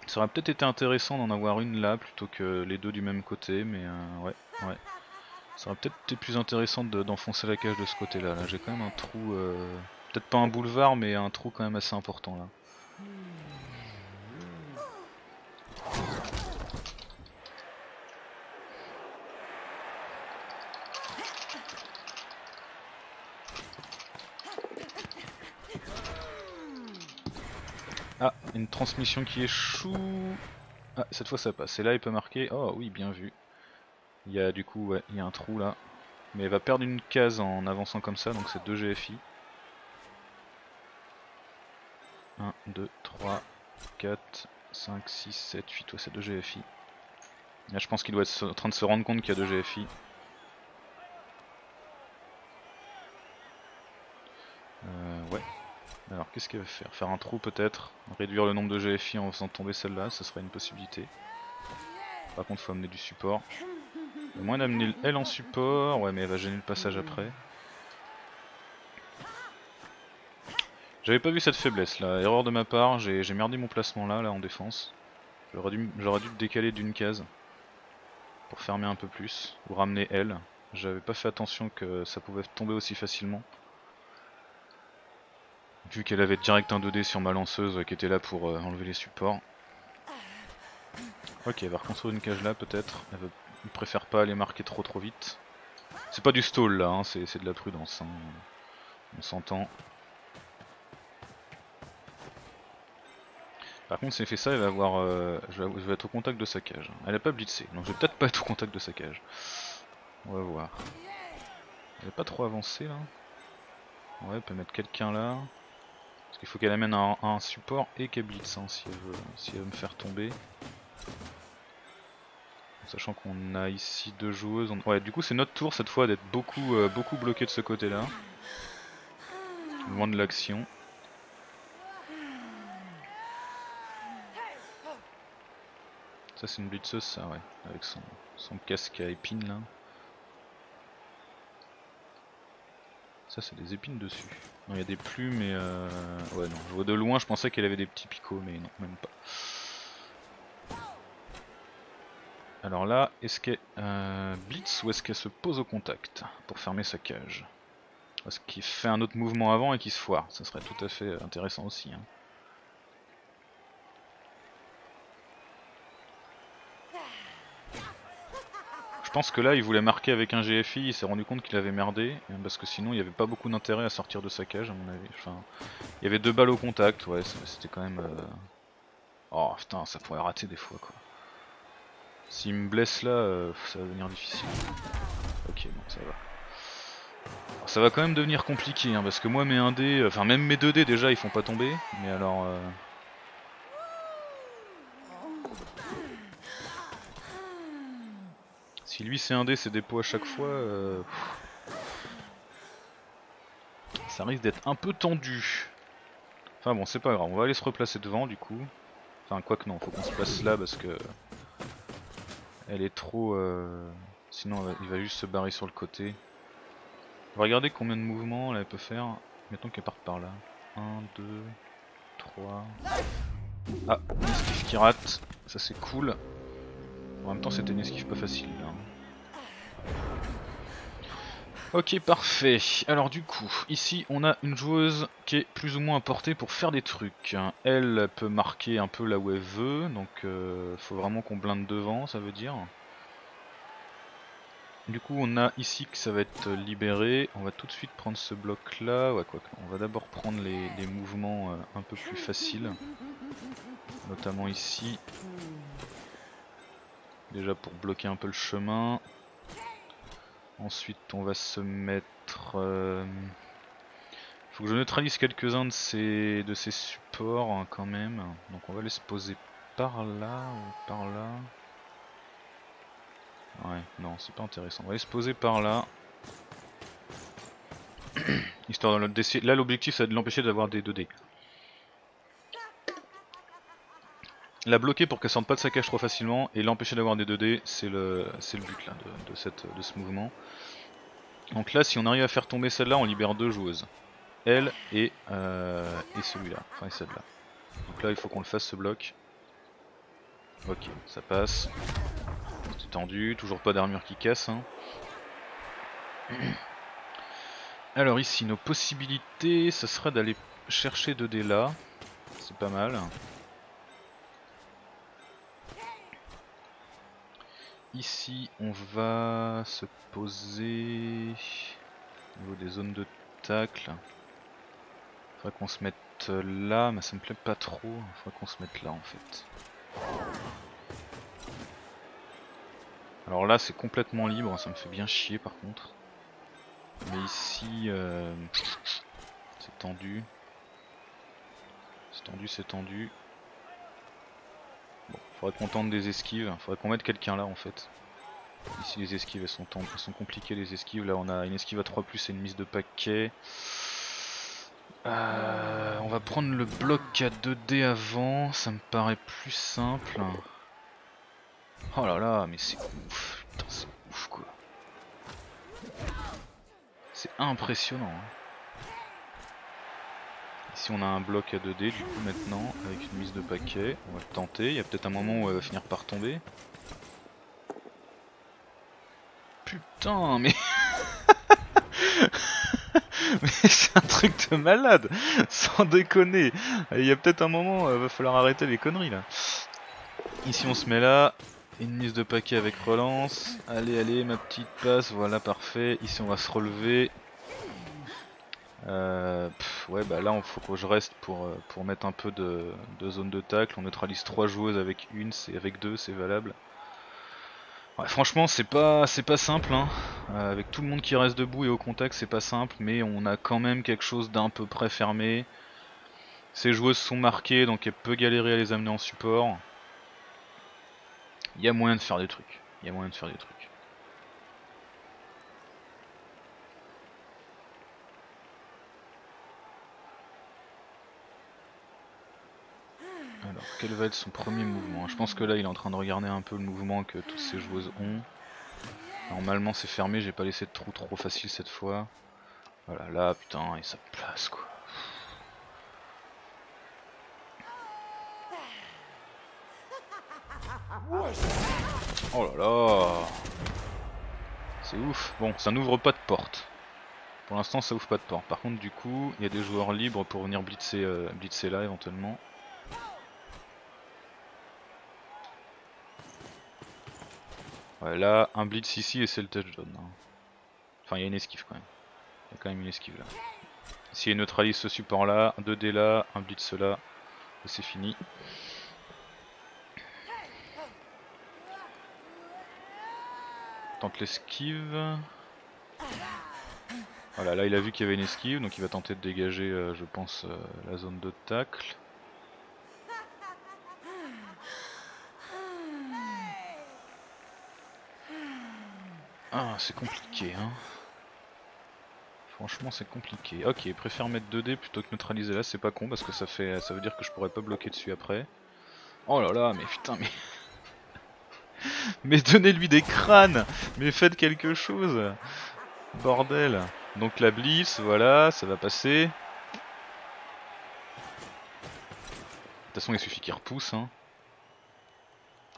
Ça aurait peut-être été intéressant d'en avoir une là plutôt que les deux du même côté, mais euh, ouais, ouais. Ça aurait peut-être été plus intéressant d'enfoncer la cage de ce côté là. Là, j'ai quand même un trou, euh, peut-être pas un boulevard, mais un trou quand même assez important là. Ah, une transmission qui échoue. Ah, cette fois ça passe. Et là il peut marquer. Oh oui, bien vu. Il y a du coup, ouais, il y a un trou là. Mais elle va perdre une case en avançant comme ça, donc c'est 2 GFI. 1, 2, 3, 4, 5, 6, 7, 8, ouais c'est 2 GFI. Là je pense qu'il doit être en train de se rendre compte qu'il y a 2 GFI. Euh, ouais. Alors qu'est-ce qu'elle va faire? Faire un trou peut-être, réduire le nombre de GFI en faisant tomber celle-là, ce serait une possibilité. Par contre faut amener du support. Au moins d'amener elle en support, ouais mais elle va gêner le passage après. J'avais pas vu cette faiblesse là, erreur de ma part, j'ai merdé mon placement là, là en défense. J'aurais dû, dû décaler d'une case pour fermer un peu plus, ou ramener elle. J'avais pas fait attention que ça pouvait tomber aussi facilement. Vu qu'elle avait direct un 2D sur ma lanceuse qui était là pour euh, enlever les supports. Ok, elle va reconstruire une cage là peut-être. Il préfère pas aller marquer trop trop vite. C'est pas du stall là, hein, c'est de la prudence. Hein. On s'entend. Par contre, si elle fait ça, elle va avoir, euh, je, vais, être au contact de sa cage. Elle a pas blitzé, donc je vais peut-être pas être au contact de sa cage. On va voir. Elle est pas trop avancée là. Ouais, elle peut mettre quelqu'un là. Parce qu'il faut qu'elle amène un, un support et qu'elle blitz hein, si, elle veut, si elle veut me faire tomber. Sachant qu'on a ici deux joueuses. Ouais, du coup c'est notre tour cette fois d'être beaucoup, euh, beaucoup bloqué de ce côté-là. Loin de l'action. Ça c'est une blitzeuse ça ouais, avec son, son casque à épines là. Ça c'est des épines dessus. Non il y a des plumes mais euh... ouais non, je vois de loin je pensais qu'elle avait des petits picots mais non même pas. Alors là, est-ce qu'elle euh, blitz ou est-ce qu'elle se pose au contact pour fermer sa cage? Est-ce qu'il fait un autre mouvement avant et qu'il se foire Ça serait tout à fait intéressant aussi. hein. Je pense que là il voulait marquer avec un GFI, il s'est rendu compte qu'il avait merdé, parce que sinon il n'y avait pas beaucoup d'intérêt à sortir de sa cage à mon avis. Enfin, il y avait deux balles au contact, ouais, c'était quand même... euh, Oh putain, ça pourrait rater des fois quoi. S'il me blesse là, euh, ça va devenir difficile. Ok, bon ça va. Ça va quand même devenir compliqué, hein, parce que moi mes 1D, enfin même mes 2D déjà ils font pas tomber, mais alors... euh, Si lui c'est un dé, c'est des pots à chaque fois, euh, ça risque d'être un peu tendu. Enfin bon, c'est pas grave, on va aller se replacer devant du coup. Enfin, quoi que non, faut qu'on se place là parce que elle est trop. euh, Sinon, il va juste se barrer sur le côté. On va regarder combien de mouvements elle peut faire. Mettons qu'elle parte par là. 1, 2, 3. Ah, une esquive qui rate, ça c'est cool. En même temps, c'était une esquive pas facile là. Ok, parfait. Alors du coup, ici on a une joueuse qui est plus ou moins à portée pour faire des trucs. Elle peut marquer un peu là où elle veut, donc euh, faut vraiment qu'on blinde devant, ça veut dire. Du coup, on a ici que ça va être libéré. On va tout de suite prendre ce bloc là. Ouais, quoi On va d'abord prendre les, les mouvements euh, un peu plus faciles, notamment ici. Déjà pour bloquer un peu le chemin. Ensuite, on va se mettre. euh, Faut que je neutralise quelques-uns de ces de ces supports hein, quand même. Donc on va les se poser par là ou par là. Ouais, non, c'est pas intéressant. On va les se poser par là. Histoire de-. Là, l'objectif, c'est de l'empêcher d'avoir des 2D. La bloquer pour qu'elle sorte pas de sa cage trop facilement et l'empêcher d'avoir des 2D, c'est le, but là, de, ce mouvement. Donc là, si on arrive à faire tomber celle-là, on libère deux joueuses. Elle et, euh, et celui-là, enfin et celle-là. Donc là, il faut qu'on le fasse ce bloc. Ok, ça passe. C'est tendu, toujours pas d'armure qui casse. hein. Alors ici, nos possibilités, ce serait d'aller chercher 2D là. C'est pas mal. Ici, on va se poser au niveau des zones de tacle. Faudrait qu'on se mette là, mais ça me plaît pas trop. Faudrait qu'on se mette là en fait. Alors là, c'est complètement libre, ça me fait bien chier par contre. Mais ici, euh, c'est tendu. C'est tendu, c'est tendu. Faudrait qu'on tente des esquives, faudrait qu'on mette quelqu'un là en fait. Ici les esquives elles sont, sont compliquées les esquives, là on a une esquive à 3 plus et une mise de paquet. Euh, on va prendre le bloc à 2D avant, ça me paraît plus simple. Oh là là, mais c'est ouf, putain c'est ouf quoi. C'est impressionnant. hein. Ici on a un bloc à 2D du coup maintenant avec une mise de paquet, on va le tenter, il y a peut-être un moment où elle va finir par tomber. Putain mais... mais c'est un truc de malade, sans déconner. Il y a peut-être un moment, il va falloir arrêter les conneries là. Ici on se met là, une mise de paquet avec relance. Allez allez ma petite passe, voilà parfait. Ici on va se relever. Euh, ouais, bah là, il faut que je reste pour, euh, pour mettre un peu de, de zone de tacle. On neutralise trois joueuses avec une, c'est avec deux, c'est valable. Ouais, franchement, c'est pas, c'est pas simple. Hein. Euh, avec tout le monde qui reste debout et au contact, c'est pas simple, mais on a quand même quelque chose d'un peu près fermé. Ces joueuses sont marquées, donc elle peut galérer à les amener en support. Il y a moyen de faire des trucs. Il y a moyen de faire des trucs. Quel va être son premier mouvement? Je pense que là, il est en train de regarder un peu le mouvement que toutes ces joueuses ont. Normalement, c'est fermé, j'ai pas laissé de trou trop facile cette fois. Voilà, là, putain, et ça place quoi. Oh là là C'est ouf. Bon, ça n'ouvre pas de porte. Pour l'instant, ça ouvre pas de porte. Par contre, du coup, il y a des joueurs libres pour venir blitzer, euh, blitzer là éventuellement. Ouais, là, un blitz ici et c'est le touchdown. Hein. Enfin, il y a une esquive quand même. Il y a quand même une esquive là. S'il neutralise ce support là, 2D là, un blitz là, c'est fini. Tente l'esquive. Voilà, là il a vu qu'il y avait une esquive, donc il va tenter de dégager, euh, je pense, euh, la zone de tacle. Ah, c'est compliqué, hein. Franchement, c'est compliqué. Ok, préfère mettre 2D plutôt que neutraliser là, c'est pas con parce que ça fait, ça veut dire que je pourrais pas bloquer dessus après. Oh là là, mais putain, mais... mais donnez-lui des crânes Mais faites quelque chose Bordel Donc la blitz, voilà, ça va passer. De toute façon, il suffit qu'il repousse. Hein.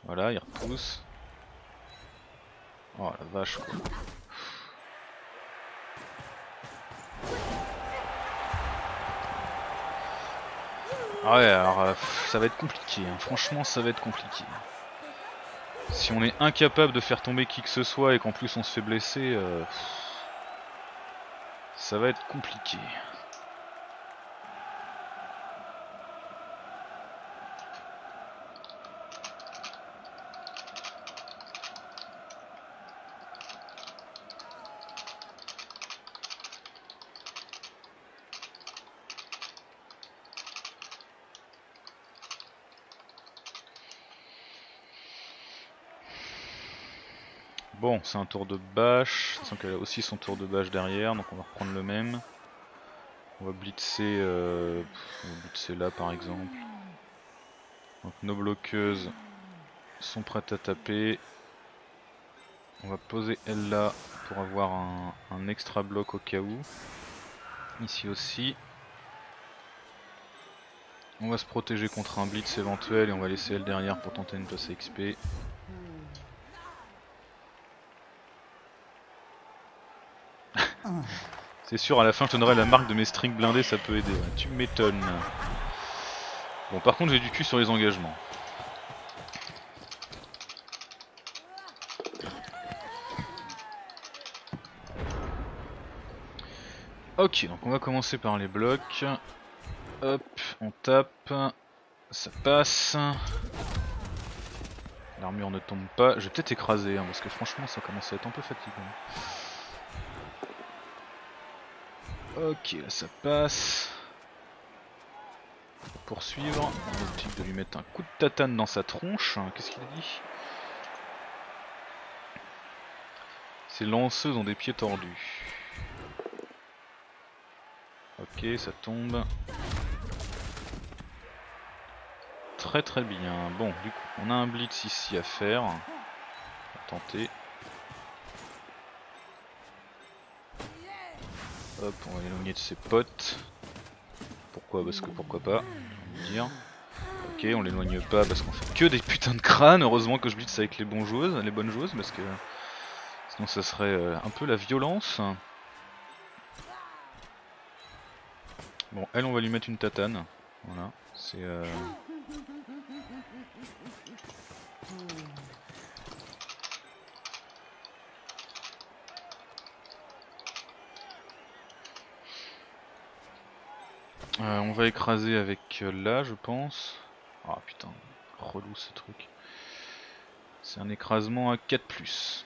Voilà, il repousse. Oh la vache. Ah ouais alors euh, ça va être compliqué, hein. franchement ça va être compliqué. Si on est incapable de faire tomber qui que ce soit et qu'en plus on se fait blesser, euh, ça va être compliqué. Bon, c'est un tour de bâche, sachant qu'elle a aussi son tour de bâche derrière, donc on va reprendre le même. On va blitzer, euh, blitzer là par exemple. Donc nos bloqueuses sont prêtes à taper. On va poser elle là pour avoir un, un extra bloc au cas où. Ici aussi. On va se protéger contre un blitz éventuel et on va laisser elle derrière pour tenter une place XP. C'est sûr, à la fin, je donnerai la marque de mes strings blindés, ça peut aider. Tu m'étonnes. Bon, par contre, j'ai du cul sur les engagements. Ok, donc on va commencer par les blocs. Hop, on tape. Ça passe. L'armure ne tombe pas. Je vais peut-être écraser, hein, parce que franchement, ça commence à être un peu fatigant. Ok, là ça passe. poursuivre. On va de lui mettre un coup de tatane dans sa tronche. Qu'est-ce qu'il a dit Ces lanceuses ont des pieds tordus. Ok, ça tombe. Très très bien. Bon, du coup, on a un blitz ici à faire. On va tenter. Hop, on va l'éloigner de ses potes. Pourquoi Parce que pourquoi pas, dire. Ok, on l'éloigne pas parce qu'on fait que des putains de crânes. Heureusement que je blitz avec les bons joueuses, les bonnes joueuses, parce que sinon ça serait euh, un peu la violence. Bon, elle, on va lui mettre une tatane. Voilà, c'est. Euh... Euh, on va écraser avec euh, là, je pense. Ah putain, relou ce truc. C'est un écrasement à 4+.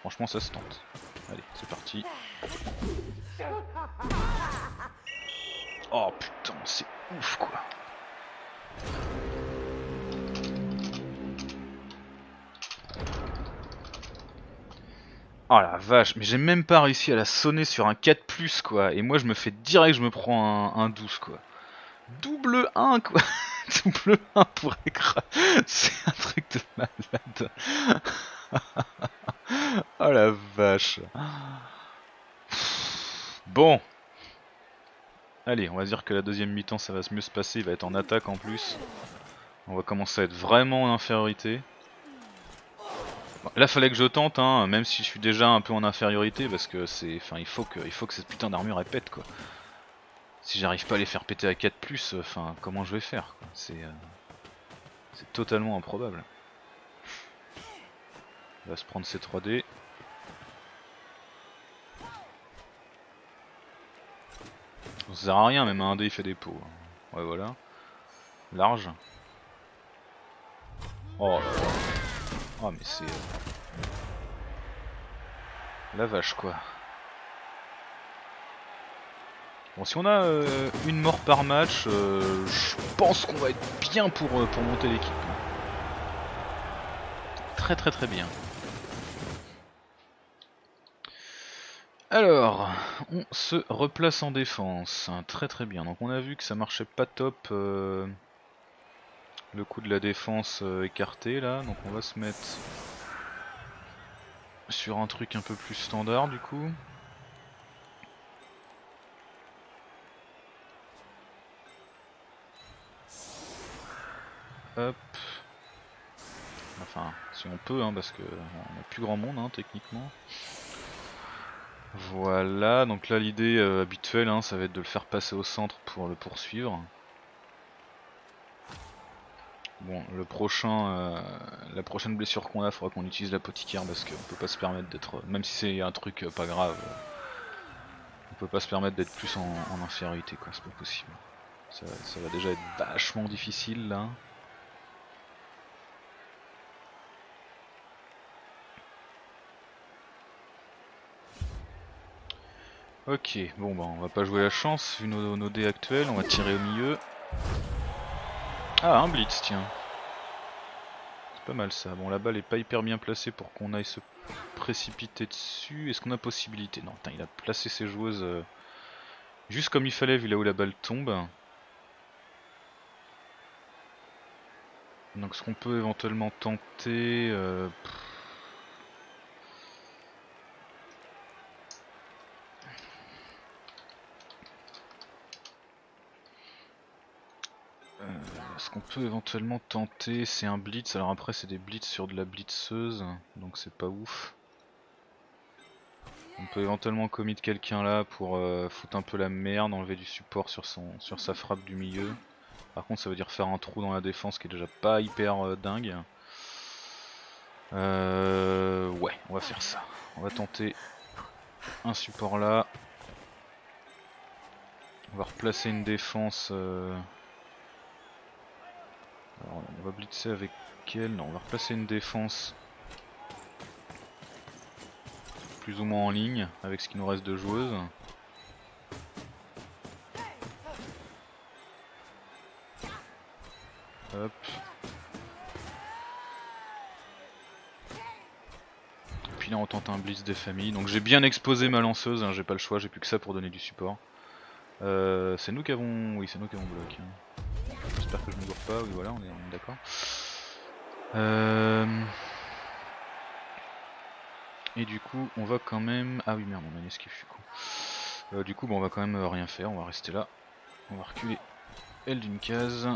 Franchement, ça se tente. Allez, c'est parti. Oh putain, c'est ouf quoi. Oh la vache, mais j'ai même pas réussi à la sonner sur un 4 quoi. Et moi je me fais direct, je me prends un, un 12 quoi. Double 1 quoi. Double 1 pour écraser. C'est un truc de malade. oh la vache. Bon. Allez, on va dire que la deuxième mi-temps ça va mieux se passer, il va être en attaque en plus. On va commencer à être vraiment en infériorité. Là fallait que je tente, hein, même si je suis déjà un peu en infériorité, parce que c'est, enfin, il faut que, il faut que cette putain d'armure elle pète quoi. Si j'arrive pas à les faire péter à 4 plus, enfin, comment je vais faire C'est, euh, c'est totalement improbable. Il va se prendre ses 3D. Ça sert à rien, même un 1D il fait des pots. Hein. Ouais, voilà. Large. Oh. Oh, mais c'est. Euh, la vache, quoi. Bon, si on a euh, une mort par match, euh, je pense qu'on va être bien pour, pour monter l'équipe. Très très très bien. Alors, on se replace en défense. Très très bien. Donc on a vu que ça marchait pas top euh, le coup de la défense euh, écarté là. Donc on va se mettre sur un truc un peu plus standard du coup. Hop. Enfin, si on peut, hein, parce qu'on a plus grand monde hein, techniquement. Voilà, donc là l'idée euh, habituelle, hein, ça va être de le faire passer au centre pour le poursuivre. Bon, le prochain, euh, la prochaine blessure qu'on a, faudra qu'on utilise l'apothicaire parce qu'on peut pas se permettre d'être, même si c'est un truc euh, pas grave, on peut pas se permettre d'être plus en, infériorité, quoi, c'est pas possible. Ça, va déjà être vachement difficile là. Ok, bon bah on va pas jouer la chance vu nos, dés actuels, on va tirer au milieu. Ah un blitz tiens. C'est pas mal ça. Bon la balle est pas hyper bien placée pour qu'on aille se précipiter dessus. Est-ce qu'on a possibilité? Non, il a placé ses joueuses euh, juste comme il fallait vu là où la balle tombe. Donc ce qu'on peut éventuellement tenter... Euh, ce qu'on peut éventuellement tenter, c'est un blitz. Alors après, c'est des blitz sur de la blitzeuse, donc c'est pas ouf. On peut éventuellement commit quelqu'un là pour euh, foutre un peu la merde, enlever du support sur, sa frappe du milieu. Par contre, ça veut dire faire un trou dans la défense qui est déjà pas hyper euh, dingue. Euh, ouais, on va faire ça. On va tenter un support là. On va replacer une défense. On va blitzer avec elle. Non, on va replacer une défense plus ou moins en ligne avec ce qui nous reste de joueuses. Hop. Puis là on tente un blitz des familles. Donc j'ai bien exposé ma lanceuse, hein, j'ai pas le choix, j'ai plus que ça pour donner du support. Euh, c'est nous qui avons. Oui c'est nous qui avons bloqué. Hein. J'espère que je ne gourre pas, oui voilà, on est, d'accord. Euh, et du coup, on va quand même... Ah oui merde, on a une esquive, je suis con. Euh, du coup, bon, on va quand même rien faire, on va rester là. On va reculer elle d'une case.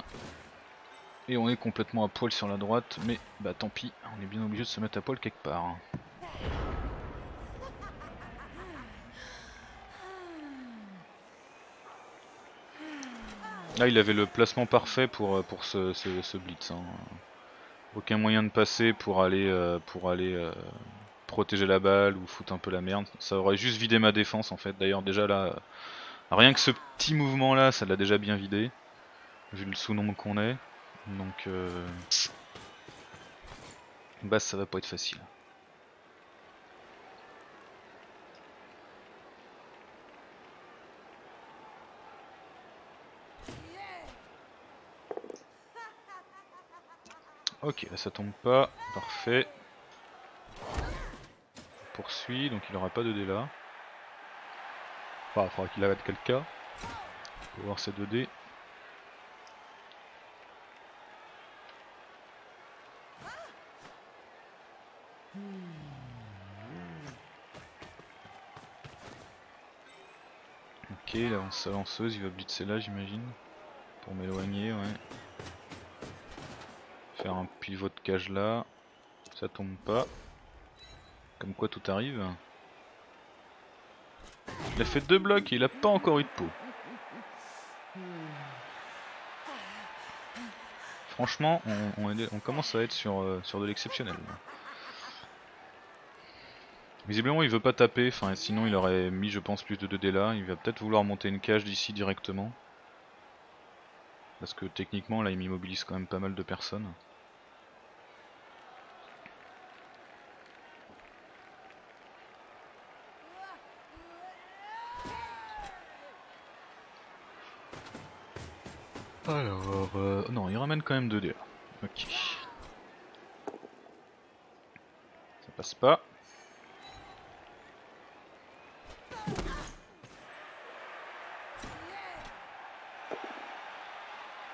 Et on est complètement à poil sur la droite, mais bah tant pis, on est bien obligé de se mettre à poil quelque part. Là il avait le placement parfait pour, euh, ce, blitz. Hein. Aucun moyen de passer pour aller, euh, pour aller euh, protéger la balle ou foutre un peu la merde. Ça aurait juste vidé ma défense en fait. D'ailleurs déjà là, Rien que ce petit mouvement là, ça l'a déjà bien vidé. Vu le sous-nombre qu'on est. Donc... Euh... Bah ça va pas être facile. Ok, ça tombe pas, parfait. poursuit, donc il aura pas de dés là. Enfin, il faudra qu'il arrête quelqu'un. Pour voir ces 2 dés. Ok, là sa lanceuse, il va blitzer là j'imagine. Pour m'éloigner, ouais. Faire un pivot de cage là. Ça tombe pas. Comme quoi tout arrive. Il a fait deux blocs et il a pas encore eu de peau. Franchement, on, commence à être sur, euh, de l'exceptionnel. Visiblement il veut pas taper, enfin sinon il aurait mis je pense plus de 2D là, il va peut-être vouloir monter une cage d'ici directement. Parce que techniquement là il m'immobilise quand même pas mal de personnes. Alors, euh, non, il ramène quand même 2 dés. Ok. Ça passe pas.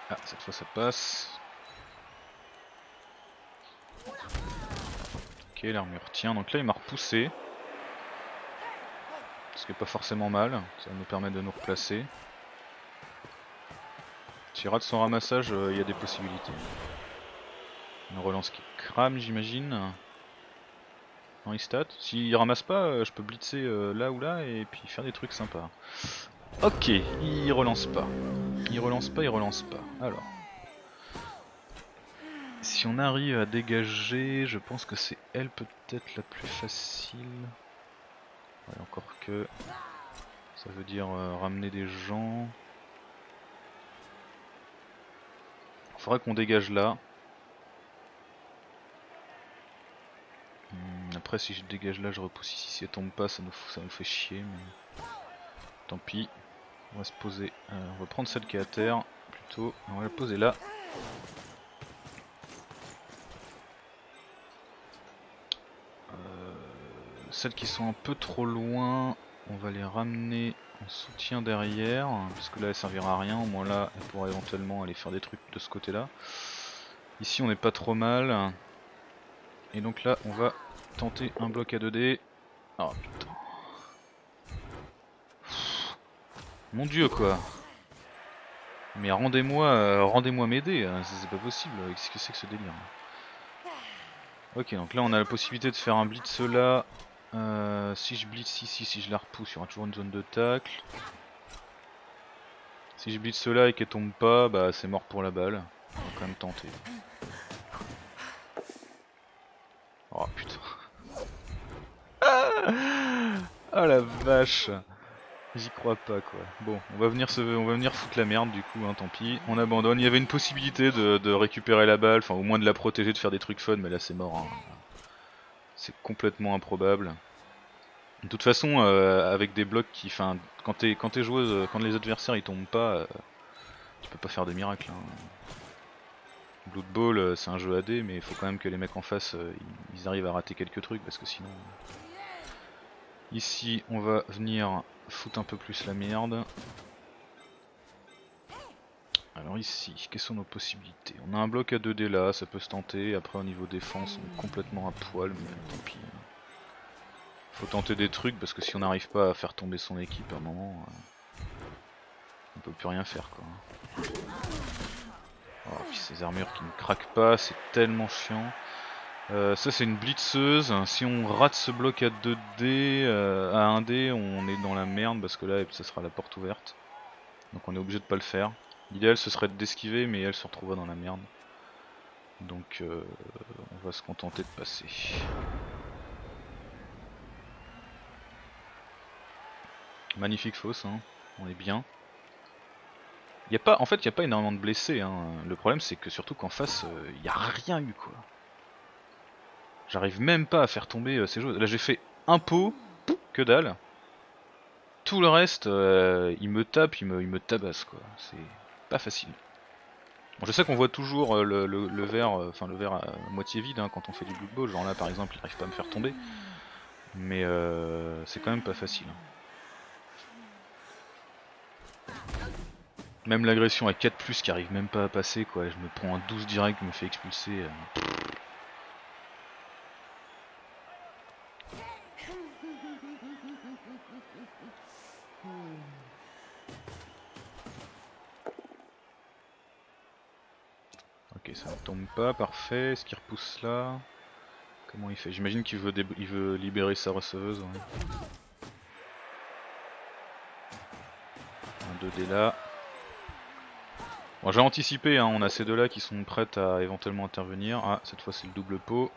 Ah, cette fois ça passe. Ok, l'armure tient. Donc là, il m'a repoussé. Ce qui est pas forcément mal. Ça nous permettre de nous replacer. S'il rate son ramassage, euh, il y a des possibilités. Une relance qui crame, j'imagine. Non, il stat. S'il ramasse pas, euh, je peux blitzer euh, là ou là et puis faire des trucs sympas. Ok, il relance pas. Il relance pas, il relance pas. Alors. Si on arrive à dégager, je pense que c'est elle peut-être la plus facile. Encore que. Ça veut dire ramener des gens. Faudrait qu'on dégage là. Hmm, après si je dégage là je repousse ici si elle tombe pas ça nous, fait chier mais tant pis. On va se poser, euh, on va prendre celle qui est à terre plutôt, on va la poser là. Euh, celles qui sont un peu trop loin, on va les ramener en soutien derrière, parce que là elle servira à rien, au moins là elle pourra éventuellement aller faire des trucs de ce côté là. Ici on est pas trop mal. Et donc là on va tenter un bloc à 2D. Oh putain. Mon dieu quoi. Mais rendez-moi euh, rendez-moi m'aider, hein, c'est pas possible, qu'est-ce que c'est que ce délire Ok donc là on a la possibilité de faire un blitz là euh, si je blitz ici, si je la repousse, il y aura toujours une zone de tacle. Si je blitz cela et qu'elle tombe pas, bah c'est mort pour la balle. On va quand même tenter. Oh putain. oh la vache. J'y crois pas quoi. Bon, on va venir se, va venir foutre la merde du coup, hein, tant pis. On abandonne. Il y avait une possibilité de, récupérer la balle, enfin au moins de la protéger, de faire des trucs fun, mais là c'est mort. Hein. C'est complètement improbable. De toute façon, euh, avec des blocs qui, enfin, quand t'es joueuse, euh, quand les adversaires ils tombent pas, euh, tu peux pas faire de miracle. Hein. Blood c'est un jeu AD, mais il faut quand même que les mecs en face, ils, arrivent à rater quelques trucs parce que sinon. Ici, on va venir foutre un peu plus la merde. Alors ici, quelles sont nos possibilités? On a un bloc à 2D là, ça peut se tenter. Après au niveau défense, on est complètement à poil, mais tant pis. Faut tenter des trucs parce que si on n'arrive pas à faire tomber son équipe à un moment, euh, on peut plus rien faire quoi. Oh, puis ces armures qui ne craquent pas, c'est tellement chiant. Euh, ça c'est une blitzeuse, si on rate ce bloc à 2D, euh, à 1D, on est dans la merde parce que là ça sera la porte ouverte. Donc on est obligé de pas le faire. L'idéal ce serait d'esquiver mais elle se retrouva dans la merde. Donc euh, on va se contenter de passer. Magnifique fosse hein. on est bien. Y a pas, en fait, il n'y a pas énormément de blessés. Hein. Le problème, c'est que surtout qu'en face, il euh, n'y a rien eu quoi. J'arrive même pas à faire tomber euh, ces choses. Là, j'ai fait un pot, que dalle. Tout le reste, euh, il me tape, il me, il me tabasse quoi. C'est pas facile. Bon, je sais qu'on voit toujours le, le, verre, enfin le verre à moitié vide hein, quand on fait du Blood Bowl. Genre là, par exemple, il n'arrive pas à me faire tomber. Mais c'est quand même pas facile. Hein. Même l'agression à 4 plus qui arrive même pas à passer quoi, je me prends un 12 direct, me fait expulser. Euh. Ok ça ne tombe pas, parfait, est-ce qu'il repousse là? Comment il fait? J'imagine qu'il veut, libérer sa receveuse. Un 2D là. Bon, j'ai anticipé, hein, on a ces deux là qui sont prêtes à éventuellement intervenir. Ah, cette fois c'est le double pot.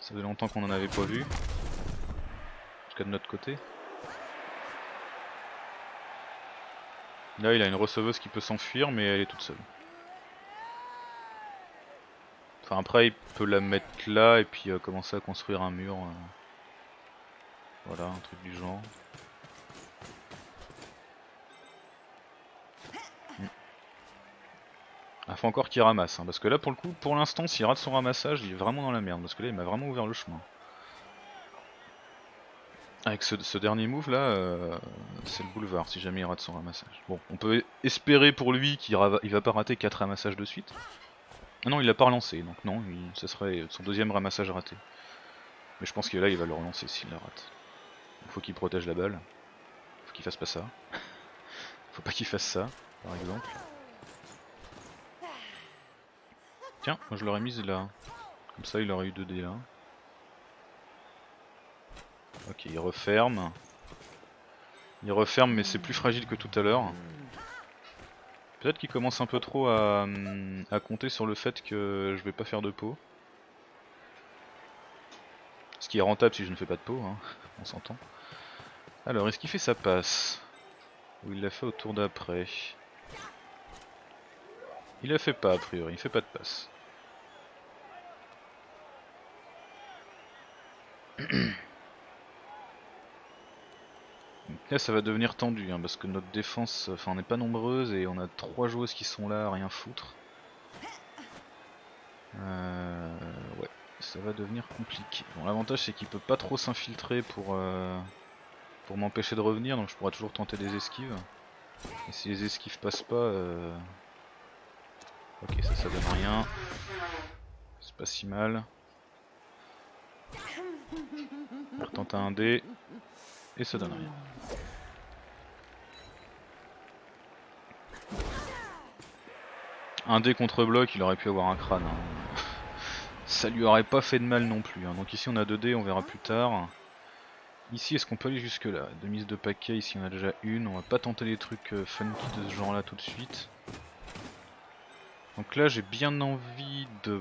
Ça fait longtemps qu'on en avait pas vu. En tout cas de notre côté. Là il a une receveuse qui peut s'enfuir mais elle est toute seule. Enfin après il peut la mettre là et puis euh, commencer à construire un mur. Euh. Voilà, un truc du genre. Ah, faut encore qu'il ramasse, hein, parce que là pour le coup, pour l'instant, s'il rate son ramassage, il est vraiment dans la merde, parce que là il m'a vraiment ouvert le chemin. Avec ce, dernier move là, euh, c'est le boulevard si jamais il rate son ramassage. Bon, on peut espérer pour lui qu'il il va pas rater 4 ramassages de suite. Ah non, il l'a pas relancé, donc non, ce serait son deuxième ramassage raté. Mais je pense que là il va le relancer s'il la rate. Il faut qu'il protège la balle. Faut qu'il fasse pas ça. faut pas qu'il fasse ça, par exemple. Tiens, moi je l'aurais mise là. Comme ça il aurait eu 2 dés là. Ok, il referme. Il referme mais c'est plus fragile que tout à l'heure. Peut-être qu'il commence un peu trop à, compter sur le fait que je vais pas faire de peau. Ce qui est rentable si je ne fais pas de peau, hein. on s'entend. Alors, est-ce qu'il fait sa passe? Ou il l'a fait au tour d'après? Il la fait pas a priori, il fait pas de passe. Là ça va devenir tendu hein, parce que notre défense, enfin on n'est pas nombreuse et on a trois joueuses qui sont là à rien foutre. Euh, ouais, ça va devenir compliqué. Bon l'avantage c'est qu'il peut pas trop s'infiltrer pour, euh, pour m'empêcher de revenir donc je pourrais toujours tenter des esquives. Et si les esquives passent pas, euh... ok ça ça donne rien. C'est pas si mal. On retente un dé. Et ça donne rien. Un dé contre bloc, il aurait pu avoir un crâne. Hein. Ça lui aurait pas fait de mal non plus. Hein. Donc ici on a 2 dés, on verra plus tard. Ici est-ce qu'on peut aller jusque là Deux mises de paquet, ici on a déjà une. On va pas tenter des trucs euh, funky de ce genre là tout de suite. Donc là j'ai bien envie de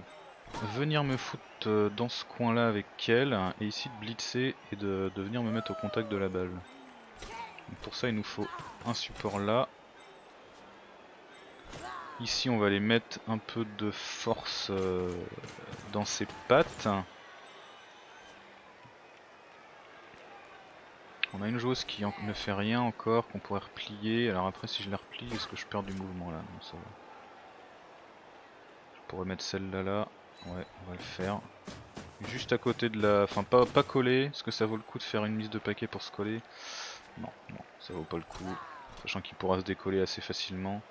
venir me foutre euh, dans ce coin là avec elle et ici de blitzer et de, venir me mettre au contact de la balle. pour ça il nous faut un support là. Ici on va aller mettre un peu de force euh, dans ses pattes. On a une joueuse qui ne fait rien encore, qu'on pourrait replier. Alors après si je la replie, est-ce que je perds du mouvement là? Non, ça va. Je pourrais mettre celle-là là. Ouais, on va le faire. Juste à côté de la... Enfin, pas, pas coller. Est-ce que ça vaut le coup de faire une mise de paquet pour se coller Non, non, ça vaut pas le coup. Sachant qu'il pourra se décoller assez facilement.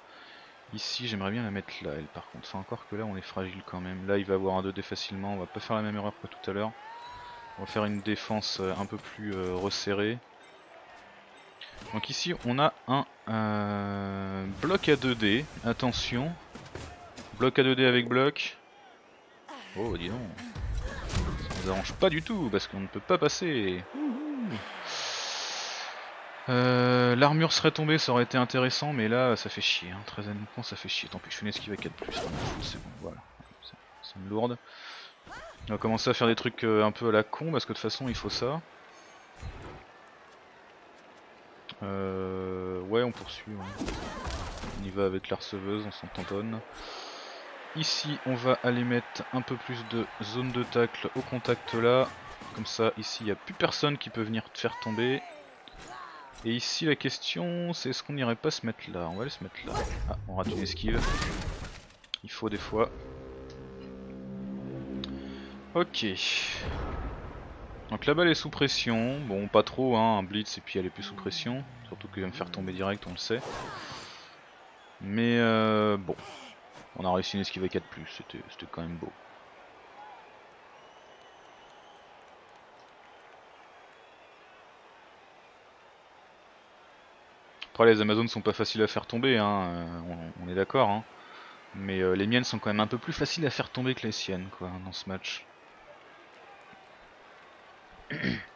Ici, j'aimerais bien la mettre là, elle, par contre. Enfin, encore que là, on est fragile quand même. Là, il va avoir un 2D facilement. On va pas faire la même erreur que tout à l'heure. On va faire une défense euh, un peu plus euh, resserrée. Donc ici, on a un euh, bloc à 2D. Attention. Bloc à 2D avec bloc. Oh, dis donc. Ça nous arrange pas du tout parce qu'on ne peut pas passer. Euh, L'armure serait tombée, ça aurait été intéressant, mais là ça fait chier. Hein. Très honnêtement, ça fait chier. Tant pis, je fais une esquive à 4 plus. C'est bon, voilà. C'est une lourde. On va commencer à faire des trucs euh, un peu à la con parce que de toute façon il faut ça. Euh, ouais, on poursuit. On y va avec la receveuse, on s'en tamponne. Ici, on va aller mettre un peu plus de zone de tacle au contact là. Comme ça, ici, il n'y a plus personne qui peut venir te faire tomber. Et ici, la question, c'est est-ce qu'on n'irait pas se mettre là? On va aller se mettre là. Ah, on rate une esquive. Il faut des fois. Ok. Donc la balle est sous pression. Bon, pas trop, hein, un blitz et puis elle est plus sous pression. Surtout qu'il va me faire tomber direct, on le sait. Mais euh, bon, on a réussi une esquive à 4+, c'était quand même beau. Après les Amazones sont pas faciles à faire tomber, hein, euh, on, est d'accord, hein. mais euh, les miennes sont quand même un peu plus faciles à faire tomber que les siennes dans ce match.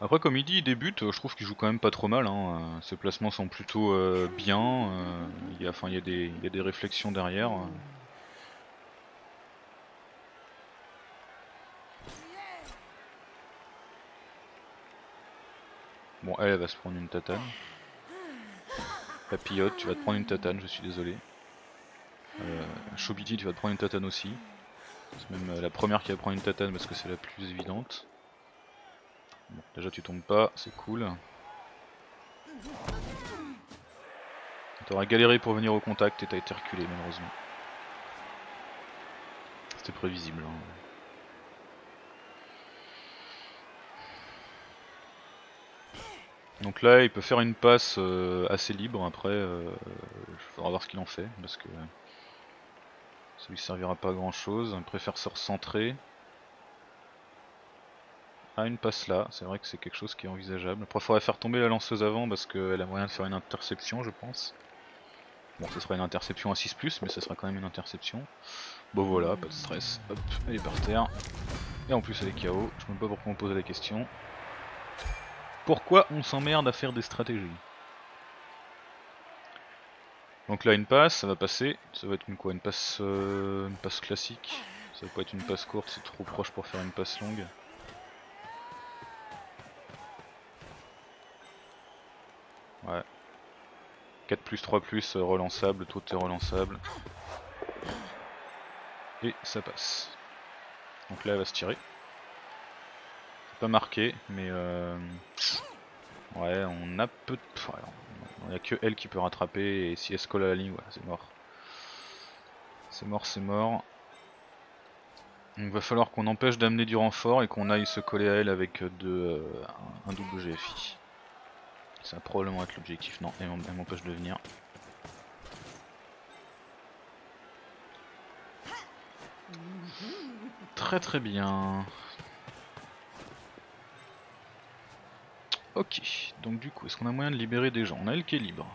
Après comme il dit il débute, je trouve qu'il joue quand même pas trop mal, hein. Euh, ses placements sont plutôt euh, bien, euh, il, y a, y des, réflexions derrière. Bon elle, va se prendre une tatane. Papillote, tu vas te prendre une tatane, je suis désolé. Euh, tu vas te prendre une tatane aussi. C'est même la première qui va prendre une tatane parce que c'est la plus évidente. Déjà tu tombes pas, c'est cool. T'auras galéré pour venir au contact et t'as été reculé malheureusement. C'était prévisible. Hein. Donc là il peut faire une passe euh, assez libre après, euh, il faudra voir ce qu'il en fait parce que ça lui servira pas à grand chose, il préfère se recentrer. Ah une passe là, c'est vrai que c'est quelque chose qui est envisageable. Après il faudrait faire tomber la lanceuse avant parce qu'elle a moyen de faire une interception je pense. Bon ce sera une interception à 6+, mais ce sera quand même une interception. Bon voilà, pas de stress, hop, elle est par terre. Et en plus elle est KO, je ne sais pas pourquoi on pose la question. Pourquoi on s'emmerde à faire des stratégies? Donc là une passe, ça va passer, ça va être une quoi? Une passe, euh, une passe classique Ça va pas être une passe courte, c'est trop proche pour faire une passe longue. Ouais. 4 plus 3 plus euh, relançable, tout est relançable. Et ça passe. Donc là elle va se tirer. C'est pas marqué, mais euh... ouais on a peu de... il n'y a que elle qui peut rattraper et si elle se colle à la ligne, c'est mort. C'est mort, c'est mort. Il va falloir qu'on empêche d'amener du renfort et qu'on aille se coller à elle avec euh, un double GFI. Ça va probablement être l'objectif. Non, elle m'empêche de venir. Très très bien. Ok, donc du coup, est-ce qu'on a moyen de libérer des gens? On a elle qui est libre.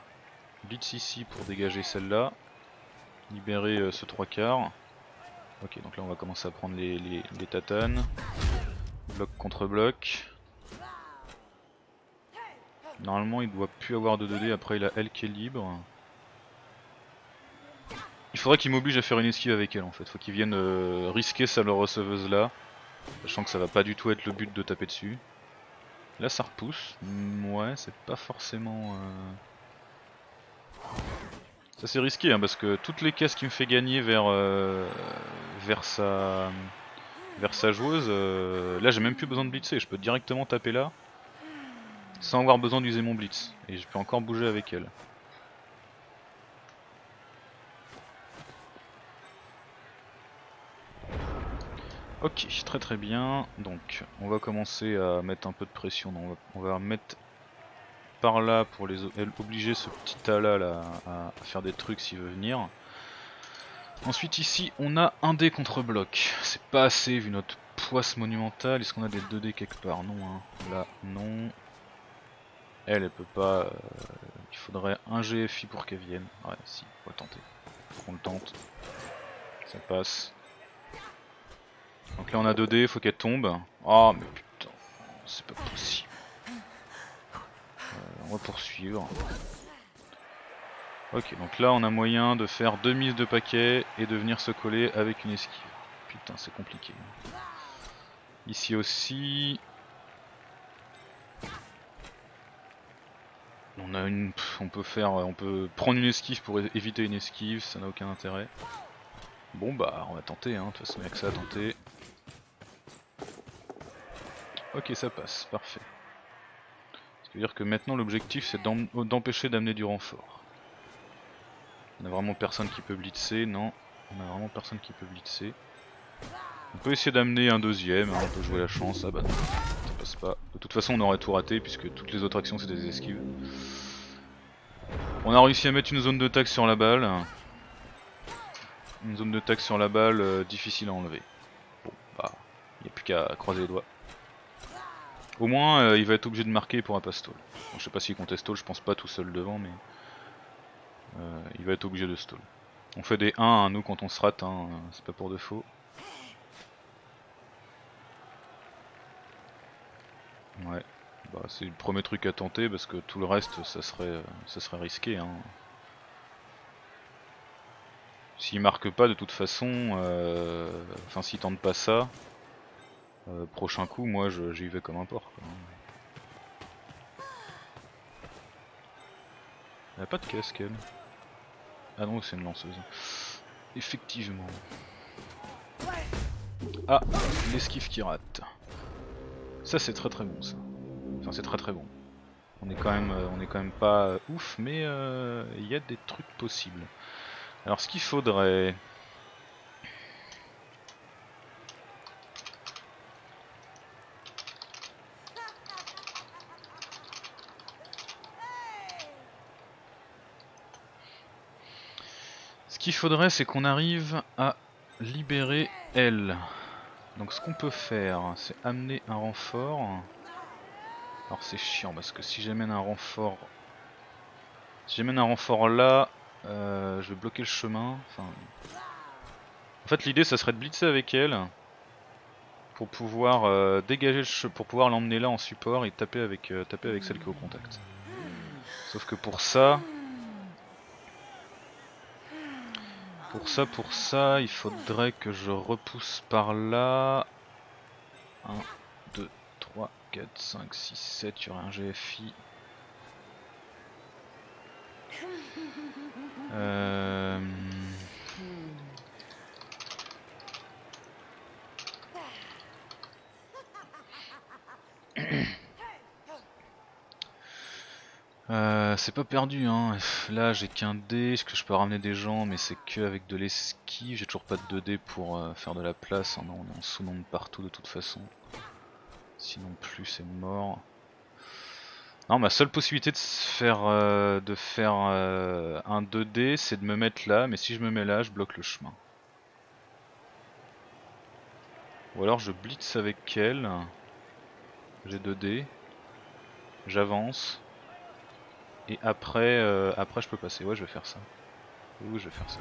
Blitz ici pour dégager celle-là. Libérer euh, ce trois quarts. Ok, donc là on va commencer à prendre les, les, les tatanes. Bloc contre bloc. Normalement il doit plus avoir de 2D, après il a elle qui est libre. Il faudrait qu'il m'oblige à faire une esquive avec elle en fait, faut qu'il vienne euh, risquer sa receveuse là. Sachant que ça va pas du tout être le but de taper dessus. Là ça repousse, mm, ouais c'est pas forcément... Euh... Ça c'est risqué hein, parce que toutes les caisses qui me fait gagner vers, euh, vers, sa, vers sa joueuse, euh, là j'ai même plus besoin de blitzer, je peux directement taper là sans avoir besoin d'user mon blitz. Et je peux encore bouger avec elle. Ok, très très bien. Donc, on va commencer à mettre un peu de pression. on, va, mettre par là pour les obliger ce petit tas là, à, faire des trucs s'il veut venir. Ensuite ici on a un dé contre bloc. C'est pas assez vu notre poisse monumentale. Est-ce qu'on a des 2 dés quelque part? Non. Hein. Là non. Elle, elle peut pas. Euh, il faudrait un GFI pour qu'elle vienne. Ouais, si, on va tenter. Faut le tente. Ça passe. Donc là on a 2D, faut qu'elle tombe. Oh mais putain, c'est pas possible. Euh, on va poursuivre. Ok, donc là on a moyen de faire deux mises de paquet et de venir se coller avec une esquive. Putain, c'est compliqué. Ici aussi. On peut faire, on peut prendre une esquive pour éviter une esquive, ça n'a aucun intérêt. Bon bah, on va tenter, hein. de toute façon il n'y a que ça à tenter. Ok, ça passe, parfait. Ce qui veut dire que maintenant l'objectif c'est d'empêcher d'amener du renfort. On a vraiment personne qui peut blitzer, non. On a vraiment personne qui peut blitzer. On peut essayer d'amener un deuxième, hein, on peut jouer la chance, ah bah non, passe. De toute façon on aurait tout raté puisque toutes les autres actions c'était des esquives. On a réussi à mettre une zone de taxe sur la balle. Une zone de taxe sur la balle euh, difficile à enlever. Bon bah, il n'y a plus qu'à croiser les doigts. Au moins euh, il va être obligé de marquer pour un pas stall. je sais pas s'il compte stall, je pense pas tout seul devant mais... Euh, il va être obligé de stall. On fait des 1 à nous quand on se rate, hein, c'est pas pour de faux. Ouais, bah, c'est le premier truc à tenter parce que tout le reste ça serait, ça serait risqué. Hein. S'il marque pas de toute façon, euh, enfin s'il tente pas ça, euh, prochain coup moi j'y vais comme un porc. Quoi. Elle a pas de casque elle. Ah non c'est une lanceuse. Effectivement. Ah, l'esquive qui rate. Ça c'est très très bon ça. Enfin c'est très très bon. On est quand même, euh, on est quand même pas euh, ouf, mais euh, il y a des trucs possibles. Alors ce qu'il faudrait... Ce qu'il faudrait c'est qu'on arrive à libérer elle. Donc ce qu'on peut faire, c'est amener un renfort. Alors c'est chiant parce que si j'amène un renfort... Si j'amène un renfort là, euh, je vais bloquer le chemin. En fait l'idée ça serait de blitzer avec elle pour pouvoir euh, dégager le che pour pouvoir l'emmener là en support et taper avec, euh, taper avec celle qui est au contact. Sauf que pour ça, Pour ça, pour ça, il faudrait que je repousse par là. 1, 2, 3, 4, 5, 6, 7, il y aurait un GFI. Euh... c'est pas perdu hein, là j'ai qu'un dé, est-ce que je peux ramener des gens? Mais c'est que avec de l'esquive, j'ai toujours pas de 2 dés pour euh, faire de la place, hein, non, on est en sous-nombre partout de toute façon. Sinon plus c'est mort. Non ma seule possibilité de faire, euh, de faire un 2D c'est de me mettre là, mais si je me mets là je bloque le chemin. Ou alors je blitz avec elle, j'ai 2 dés, j'avance, et après, euh, après je peux passer. Ouais, je vais faire ça. Oui, je vais faire ça.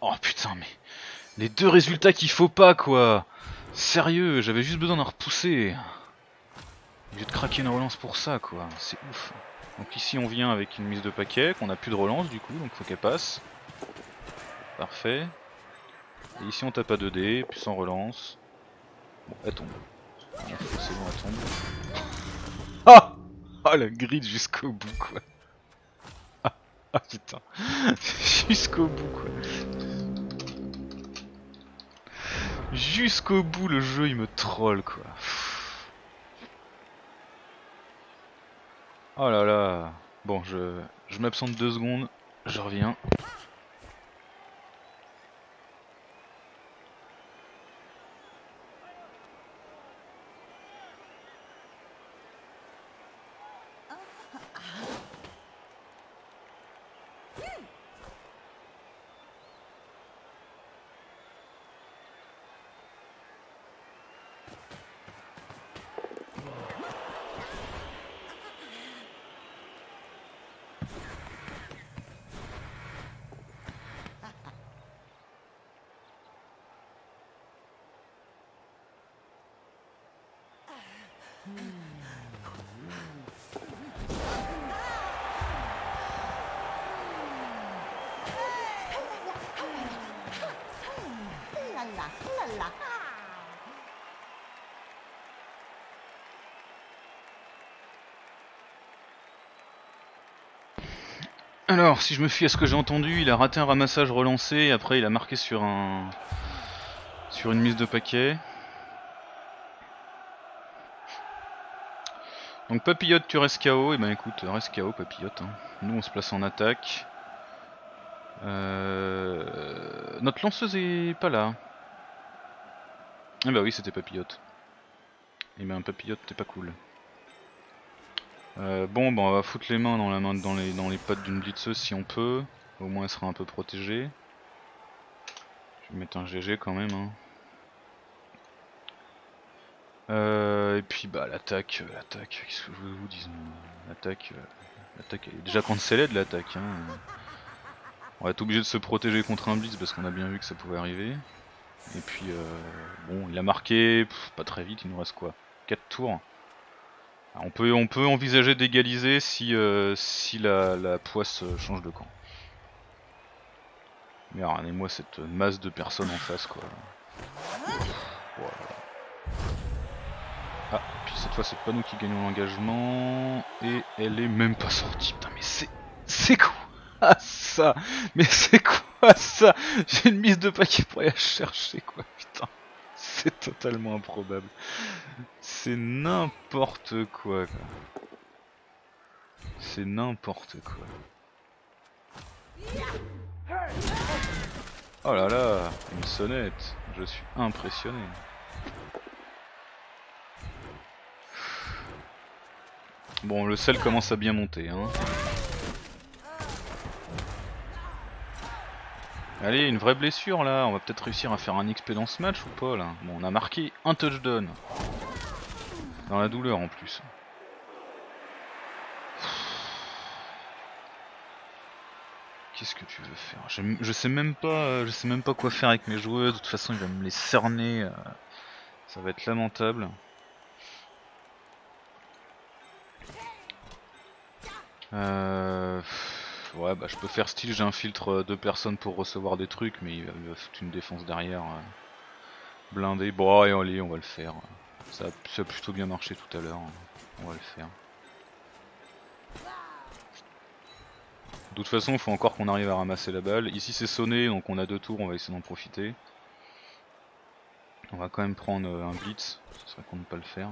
Oh putain, mais les deux résultats qu'il faut pas quoi. Sérieux, j'avais juste besoin d'en repousser. J'ai de craquer une relance pour ça quoi. C'est ouf. Donc ici on vient avec une mise de paquet, qu'on a plus de relance du coup, donc faut qu'elle passe. Parfait. Et ici on tape à 2D, puis sans relance. Bon, elle tombe. Elle. Ah Oh la grille jusqu'au bout quoi. Ah, ah putain. jusqu'au bout quoi. Jusqu'au bout le jeu il me troll quoi. Oh là là. Bon je m'absente deux secondes. Je reviens. Alors, si je me fie à ce que j'ai entendu, il a raté un ramassage relancé, après il a marqué sur un... sur une mise de paquet. Donc papillote tu restes KO, et ben écoute, reste KO papillote. Hein. Nous on se place en attaque. Euh... Notre lanceuse est pas là. Eh bah oui c'était papillote. Et ben papillote t'es pas cool. Euh, bon, bah on va foutre les mains dans, la main, dans, les, dans les pattes d'une blitzeuse si on peut. Au moins elle sera un peu protégée. Je vais mettre un GG quand même. Hein. Euh, et puis bah l'attaque, euh, l'attaque, qu'est-ce que je vous dis L'attaque, euh, l'attaque est déjà cancellée de l'attaque. Hein. On va être obligé de se protéger contre un blitz parce qu'on a bien vu que ça pouvait arriver. Et puis bon, il a marqué, pas très vite, il nous reste quoi? 4 tours. On peut, envisager d'égaliser si, si la, poisse change de camp. Mais regardez-moi cette masse de personnes en face quoi. Ah, puis cette fois c'est pas nous qui gagnons l'engagement. Et elle est même pas sortie. Putain mais c'est... C'est quoi ça? Mais c'est quoi ça? J'ai une mise de paquet pour aller la chercher quoi, putain. C'est totalement improbable. C'est n'importe quoi. quoi. C'est n'importe quoi. Oh là là, une sonnette. Je suis impressionné. Bon, le sel commence à bien monter. Hein. Allez, une vraie blessure là. On va peut-être réussir à faire un XP dans ce match ou pas là Bon, on a marqué un touchdown. Dans la douleur en plus. Qu'est-ce que tu veux faire? Je, sais même pas, je sais même pas quoi faire avec mes joueurs. De toute façon, il va me les cerner. Euh, ça va être lamentable. Euh... Ouais, bah je peux faire style, j'infiltre euh, deux personnes pour recevoir des trucs, mais il va, foutre une défense derrière. Euh, blindé. Bon, allez, on va le faire. Ça a, plutôt bien marché tout à l'heure. On va le faire. De toute façon, il faut encore qu'on arrive à ramasser la balle. Ici c'est sonné, donc on a deux tours, on va essayer d'en profiter. On va quand même prendre euh, un blitz, ce serait con de pas le faire.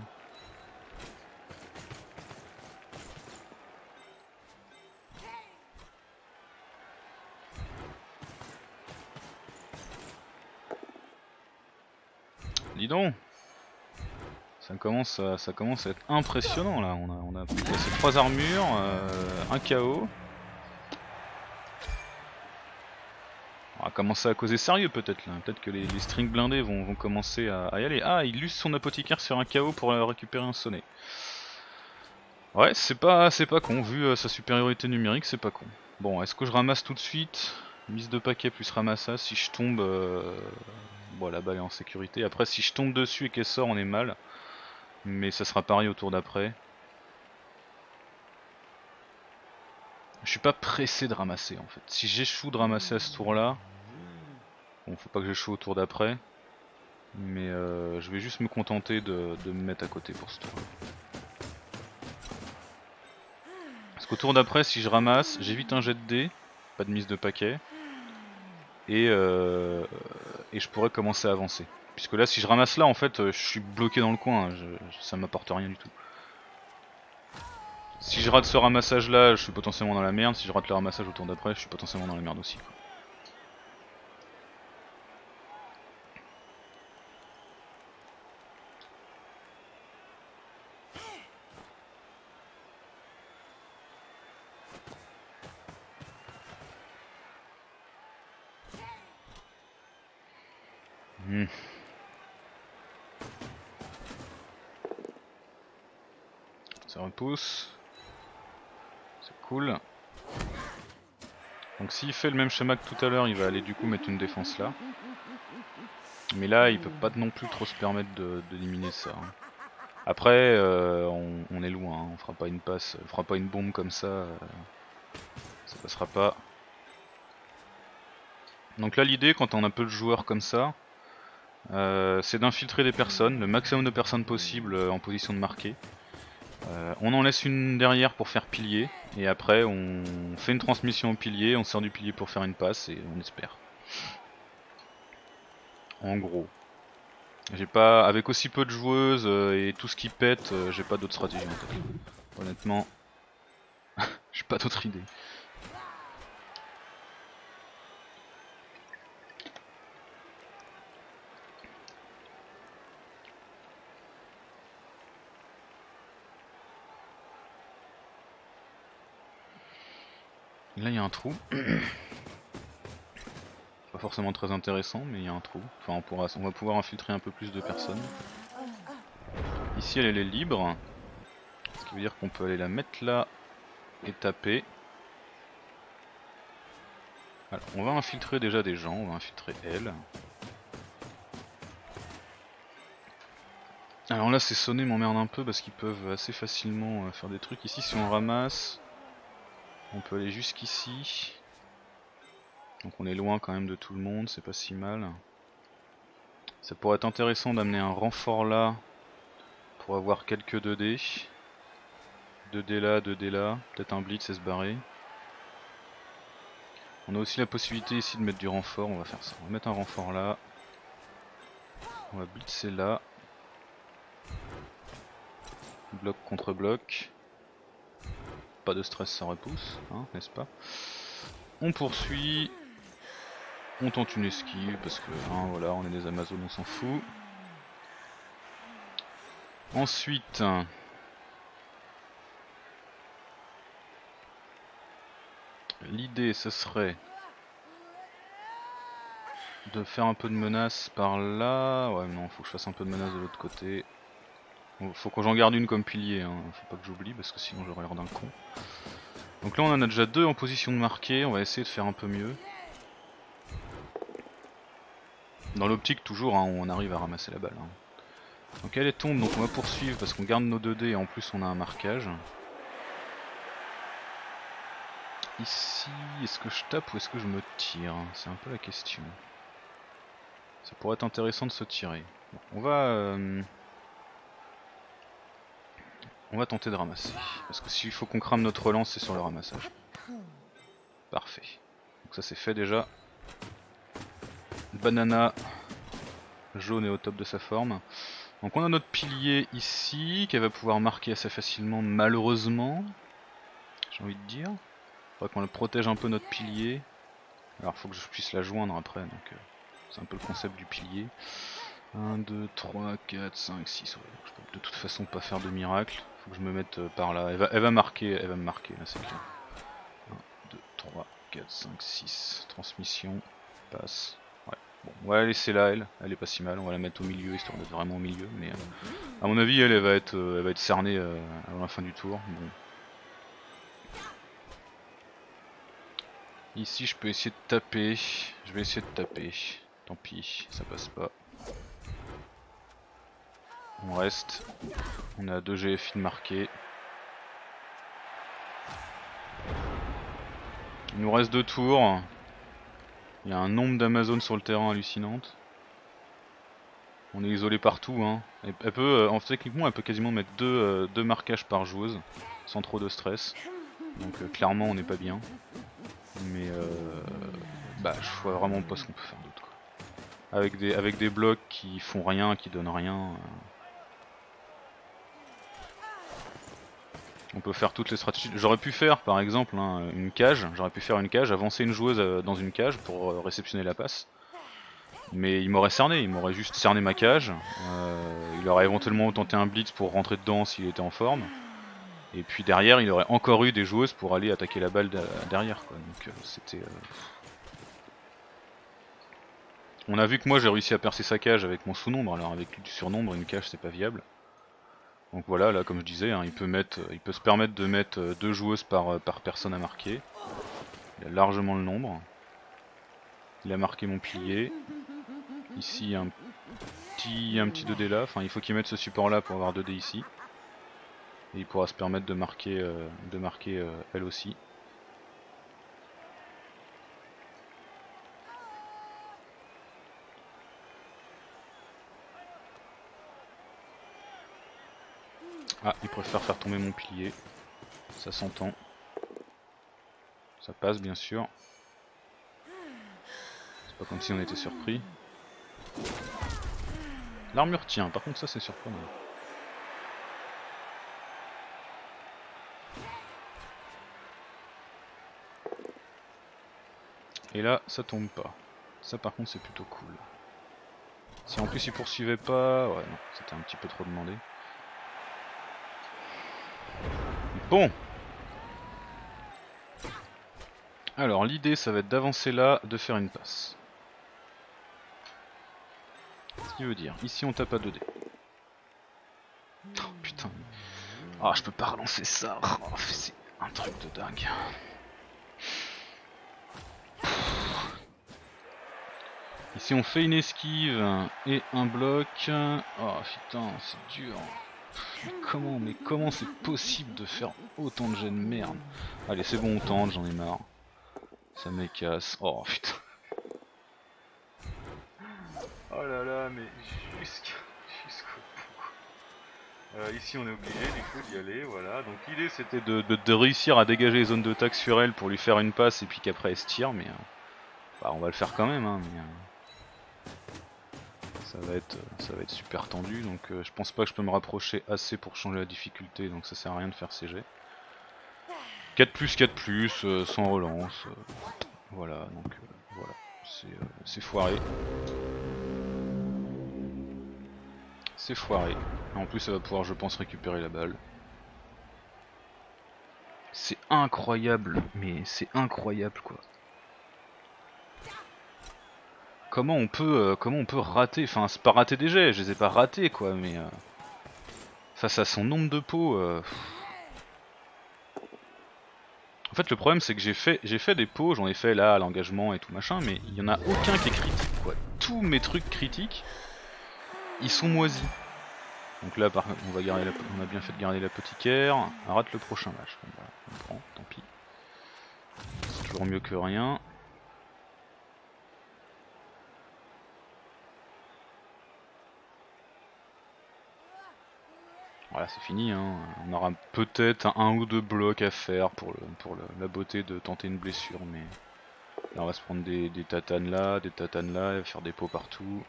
Dis donc ça commence, à, être impressionnant là, on a, on a passé 3 armures, euh, un KO. On va commencer à causer sérieux peut-être là, peut-être que les, strings blindés vont, commencer à, y aller. Ah, il use son apothicaire sur un KO pour récupérer un sonnet. Ouais, c'est pas, pas con, vu euh, sa supériorité numérique, c'est pas con. Bon, est-ce que je ramasse tout de suite? Mise de paquet plus ramassage, si je tombe... Euh, Bon, la balle est en sécurité. Après, si je tombe dessus et qu'elle sort, on est mal. Mais ça sera pareil au tour d'après. Je suis pas pressé de ramasser en fait. Si j'échoue de ramasser à ce tour là, bon faut pas que j'échoue au tour d'après, mais euh, je vais juste me contenter de, me mettre à côté pour ce tour. Parce qu'au tour d'après si je ramasse, j'évite un jet de dés, pas de mise de paquet, et, euh, et je pourrais commencer à avancer. Puisque là si je ramasse là en fait euh, je suis bloqué dans le coin, hein, ça m'apporte rien du tout. Si je rate ce ramassage là, je suis potentiellement dans la merde, si je rate le ramassage au tour d'après, je suis potentiellement dans la merde aussi. C'est cool. Donc s'il fait le même schéma que tout à l'heure, il va aller du coup mettre une défense là. Mais là, il peut pas non plus trop se permettre d'éliminer ça. Hein. Après, euh, on, est loin, hein. on fera pas une passe, on fera pas une bombe comme ça. Euh, ça passera pas. Donc là, l'idée, quand on a peu de joueurs comme ça, euh, c'est d'infiltrer des personnes, le maximum de personnes possible en position de marquer. Euh, on en laisse une derrière pour faire pilier, et après on fait une transmission au pilier, on sort du pilier pour faire une passe, et on espère. En gros. J'ai pas, avec aussi peu de joueuses et tout ce qui pète, j'ai pas d'autre stratégie en. Honnêtement, j'ai pas d'autre idée. Là il y a un trou. Pas forcément très intéressant mais il y a un trou. Enfin on, pourra, on va pouvoir infiltrer un peu plus de personnes. Ici elle, est libre. Ce qui veut dire qu'on peut aller la mettre là et taper. On va infiltrer déjà des gens, on va infiltrer elle. Alors là ces sonnets m'emmerdent un peu parce qu'ils peuvent assez facilement euh, faire des trucs. Ici si on ramasse, on peut aller jusqu'ici. Donc on est loin quand même de tout le monde, c'est pas si mal. Ça pourrait être intéressant d'amener un renfort là pour avoir quelques 2D. 2D là, 2D là, peut-être un blitz et se barrer. On a aussi la possibilité ici de mettre du renfort, on va faire ça. On va mettre un renfort là. On va blitzer là. Bloc contre bloc. Pas de stress, ça repousse, hein, n'est-ce pas? On poursuit. On tente une esquive parce que hein, voilà, on est des Amazones, on s'en fout. Ensuite, l'idée ce serait de faire un peu de menace par là. Ouais, non, faut que je fasse un peu de menace de l'autre côté. Faut que j'en garde une comme pilier, hein. faut pas que j'oublie parce que sinon j'aurais l'air d'un con. Donc là on en a déjà deux en position de marquer, on va essayer de faire un peu mieux. Dans l'optique toujours, hein, on arrive à ramasser la balle. Hein. Donc elle est tombe, donc on va poursuivre parce qu'on garde nos 2D et en plus on a un marquage. Ici, est-ce que je tape ou est-ce que je me tire C'est un peu la question. Ça pourrait être intéressant de se tirer. on va... Euh, on va tenter de ramasser. Parce que s'il faut qu'on crame notre relance, c'est sur le ramassage. Parfait. Donc ça c'est fait déjà. Banana jaune est au top de sa forme. Donc on a notre pilier ici, qu'elle va pouvoir marquer assez facilement malheureusement. J'ai envie de dire. Faudrait qu'on le protège un peu notre pilier. Alors faut que je puisse la joindre après, donc euh, c'est un peu le concept du pilier. 1, 2, 3, 4, 5, 6. je peux de toute façon pas faire de miracle. Faut que je me mette euh, par là. Elle va, marquer, elle va me marquer là, c'est clair. 1, 2, 3, 4, 5, 6. Transmission. Passe. Ouais. Bon, on va la laisser là, elle. Elle est pas si mal. On va la mettre au milieu, histoire d'être vraiment au milieu. Mais euh, à mon avis, elle, elle, va être, euh, elle va être cernée avant la fin du tour. Bon. Ici, je peux essayer de taper. Je vais essayer de taper. Tant pis, ça passe pas. On reste. On a deux GFI de marqués. Il nous reste deux tours. Il y a un nombre d'Amazones sur le terrain hallucinante. On est isolé partout. Hein. Elle peut, euh, en fait, techniquement, elle peut quasiment mettre deux, euh, deux marquages par joueuse, sans trop de stress. Donc euh, clairement, on n'est pas bien. Mais bah, je vois vraiment pas ce qu'on peut faire d'autre. Avec des, avec des blocs qui font rien, qui donnent rien. On peut faire toutes les stratégies. J'aurais pu faire par exemple hein, une cage, j'aurais pu faire une cage, avancer une joueuse euh, dans une cage pour euh, réceptionner la passe. Mais il m'aurait cerné, il m'aurait juste cerné ma cage. Euh, il aurait éventuellement tenté un blitz pour rentrer dedans s'il était en forme. Et puis derrière, il aurait encore eu des joueuses pour aller attaquer la balle derrière. On a vu que moi j'ai réussi à percer sa cage avec mon sous-nombre, alors avec du surnombre, une cage c'est pas viable. Donc voilà, là comme je disais, hein, il, peut se permettre de mettre euh, deux joueuses par, euh, par personne à marquer. Il a largement le nombre. Il a marqué mon pilier. Ici un petit, un petit 2D là, enfin il faut qu'il mette ce support là pour avoir 2D ici. Et il pourra se permettre de marquer, euh, de marquer elle aussi. Ah, il préfère faire tomber mon pilier. Ça s'entend. Ça passe bien sûr. C'est pas comme si on était surpris. L'armure tient, par contre ça c'est surprenant. Et là, ça tombe pas. Ça par contre c'est plutôt cool. Si en plus il poursuivait pas... Ouais non, c'était un petit peu trop demandé. Bon Alors l'idée ça va être d'avancer là, de faire une passe. Ce qui veut dire, ici on tape à 2D. Oh putain. Ah je peux pas relancer ça. Oh, c'est un truc de dingue. Ici on fait une esquive et un bloc. Oh putain, c'est dur. Comment, mais comment c'est possible de faire autant de jets de merde Allez c'est bon on tente, j'en ai marre. Ça m'écasse. Oh putain. Oh là là, mais jusqu'au bout. Euh, ici on est obligé du coup d'y aller, voilà. Donc l'idée c'était de, réussir à dégager les zones de taxe sur elle pour lui faire une passe et puis qu'après elle se tire, mais euh, bah, on va le faire quand même. Hein, mais, euh, ça va être ça va être super tendu donc je pense pas que je peux me rapprocher assez pour changer la difficulté donc ça sert à rien de faire CG 4 plus 4 plus sans relance voilà donc voilà c'est foiré C'est foiré. En plus, ça va pouvoir, je pense, récupérer la balle. C'est incroyable, mais c'est incroyable quoi. Comment on peut, euh, comment on peut rater Enfin, c'est pas rater des je les ai pas ratés quoi, mais euh, face à son nombre de pots. Euh, en fait, le problème c'est que j'ai fait, des pots, j'en ai fait là l'engagement et tout machin, mais il y en a aucun qui est critique quoi. Tous mes trucs critiques, ils sont moisis. Donc là, on, va on a bien fait de garder l'apothicaire. Rate le prochain match. On prend, tant pis. C'est toujours mieux que rien. Voilà, c'est fini. Hein. On aura peut-être un, ou deux blocs à faire pour, pour la beauté de tenter une blessure. Mais là, on va se prendre des, des tatanes là, des tatanes là, faire des pots partout.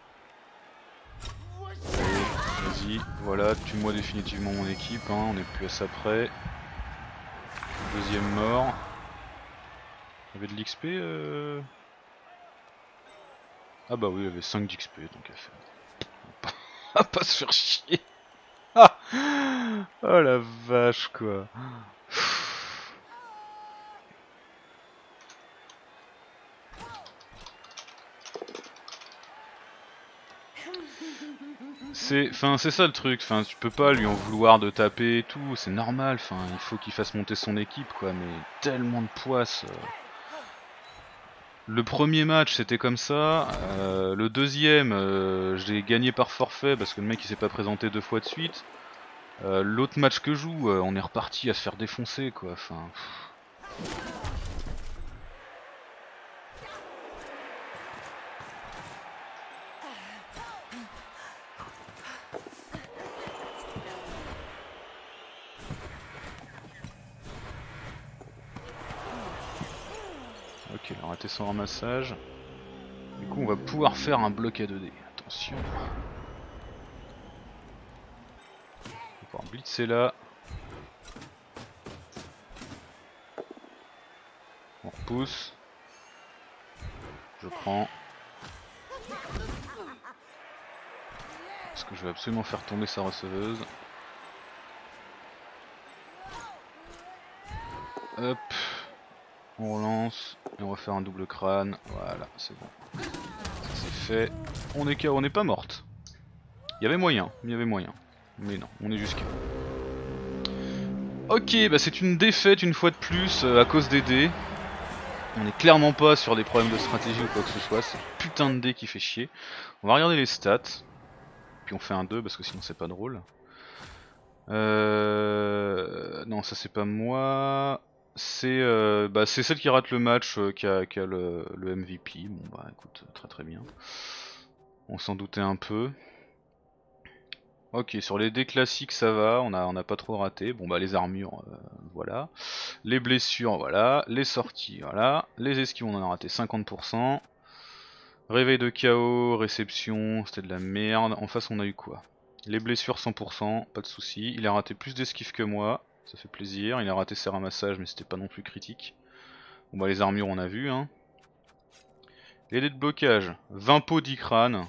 Vas-y, voilà, tue-moi définitivement mon équipe, hein, on est plus à ça près. Deuxième mort. Il y avait de l'XP euh... Ah bah oui, il y avait 5 d'XP, donc à faire. On va pas se faire chier. Oh la vache quoi. C'est enfin c'est ça le truc, tu peux pas lui en vouloir de taper et tout, c'est normal, il faut qu'il fasse monter son équipe quoi, mais tellement de poisse. Euh. Le premier match c'était comme ça, euh, le deuxième euh, j'ai gagné par forfait parce que le mec il s'est pas présenté deux fois de suite. L'autre match que joue, on est reparti à se faire défoncer quoi, enfin... son ramassage. Du coup, on va pouvoir faire un bloc à 2D. Attention. On va pouvoir blitzer là. On repousse. Je prends. Parce que je vais absolument faire tomber sa receveuse. Hop. On relance va faire un double crâne. Voilà, c'est bon. C'est fait. On est on n'est pas morte. Il y avait moyen, il y avait moyen. Mais non, on est jusqu'à. Ok, bah c'est une défaite une fois de plus euh, à cause des dés. On est clairement pas sur des problèmes de stratégie ou quoi que ce soit, c'est putain de dés qui fait chier. On va regarder les stats. Puis on fait un 2 parce que sinon c'est pas drôle. Euh... Non, ça c'est pas moi c'est euh, bah, celle qui rate le match euh, qui, a, le, MVP. Bon bah écoute, très très bien. On s'en doutait un peu. Ok, sur les dés classiques ça va, on a, on a pas trop raté. Bon bah les armures, euh, voilà. Les blessures, voilà. Les sorties, voilà. Les esquives, on en a raté 50%. Réveil de chaos, réception, c'était de la merde. En face on a eu quoi? Les blessures 100%, pas de soucis. Il a raté plus d'esquives que moi, ça fait plaisir. Il a raté ses ramassages mais c'était pas non plus critique. Bon bah les armures on a vu hein. Les dés de blocage, 20 pots 10 crânes,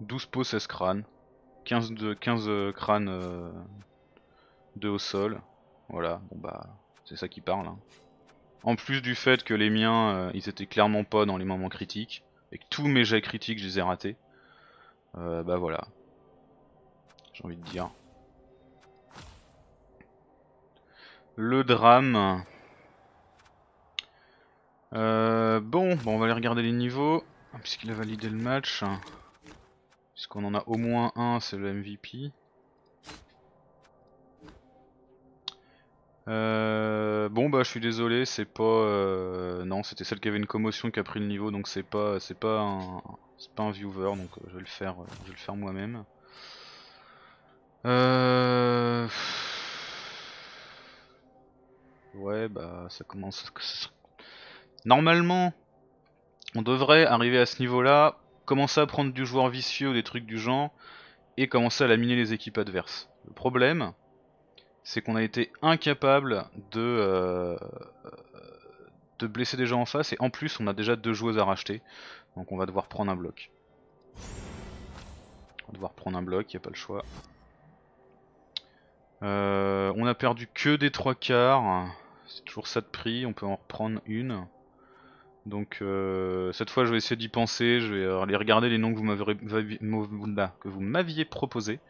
12 pots 16 crânes. 15, de, 15 euh, crânes euh, de au sol. Voilà, bon bah c'est ça qui parle. Hein. En plus du fait que les miens, euh, ils étaient clairement pas dans les moments critiques, et que tous mes jets critiques je les ai ratés. bah voilà. J'ai envie de dire. Le drame. bon, bon, on va aller regarder les niveaux, puisqu'il a validé le match. Puisqu'on en a au moins un, c'est le MVP. Euh, bon bah je suis désolé, c'est pas... Euh, non, c'était celle qui avait une commotion qui a pris le niveau, donc c'est pas c'est pas un pas un viewer, donc euh, je vais le faire je vais le faire moi-même. Ouais bah ça commence... Normalement, on devrait arriver à ce niveau-là commencer à prendre du joueur vicieux ou des trucs du genre, et commencer à laminer les équipes adverses. Le problème, c'est qu'on a été incapable de, euh, de blesser des gens en face, et en plus on a déjà deux joueuses à racheter, donc on va devoir prendre un bloc. On va devoir prendre un bloc, il a pas le choix. Euh, on a perdu que des trois quarts, c'est toujours ça de prix, on peut en reprendre une. Donc euh, cette fois je vais essayer d'y penser, je vais euh, aller regarder les noms que vous m'aviez proposés.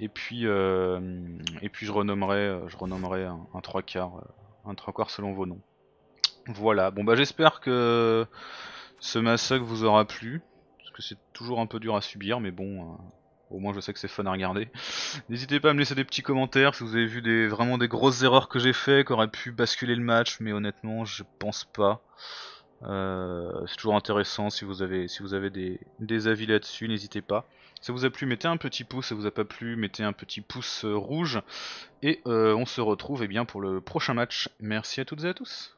Et puis, et puis je renommerai, je renommerai un, 3 quarts, un 3 quarts selon vos noms. Voilà, bon bah j'espère que ce massacre vous aura plu, parce que c'est toujours un peu dur à subir, mais bon, au moins je sais que c'est fun à regarder. N'hésitez pas à me laisser des petits commentaires si vous avez vu des, vraiment des grosses erreurs que j'ai fait, qui auraient pu basculer le match, mais honnêtement je pense pas. Euh, c'est toujours intéressant si vous avez, si vous avez des, des avis là-dessus, n'hésitez pas. Si ça vous a plu, mettez un petit pouce, si ça vous a pas plu, mettez un petit pouce euh, rouge. Et euh, on se retrouve eh bien, pour le prochain match. Merci à toutes et à tous.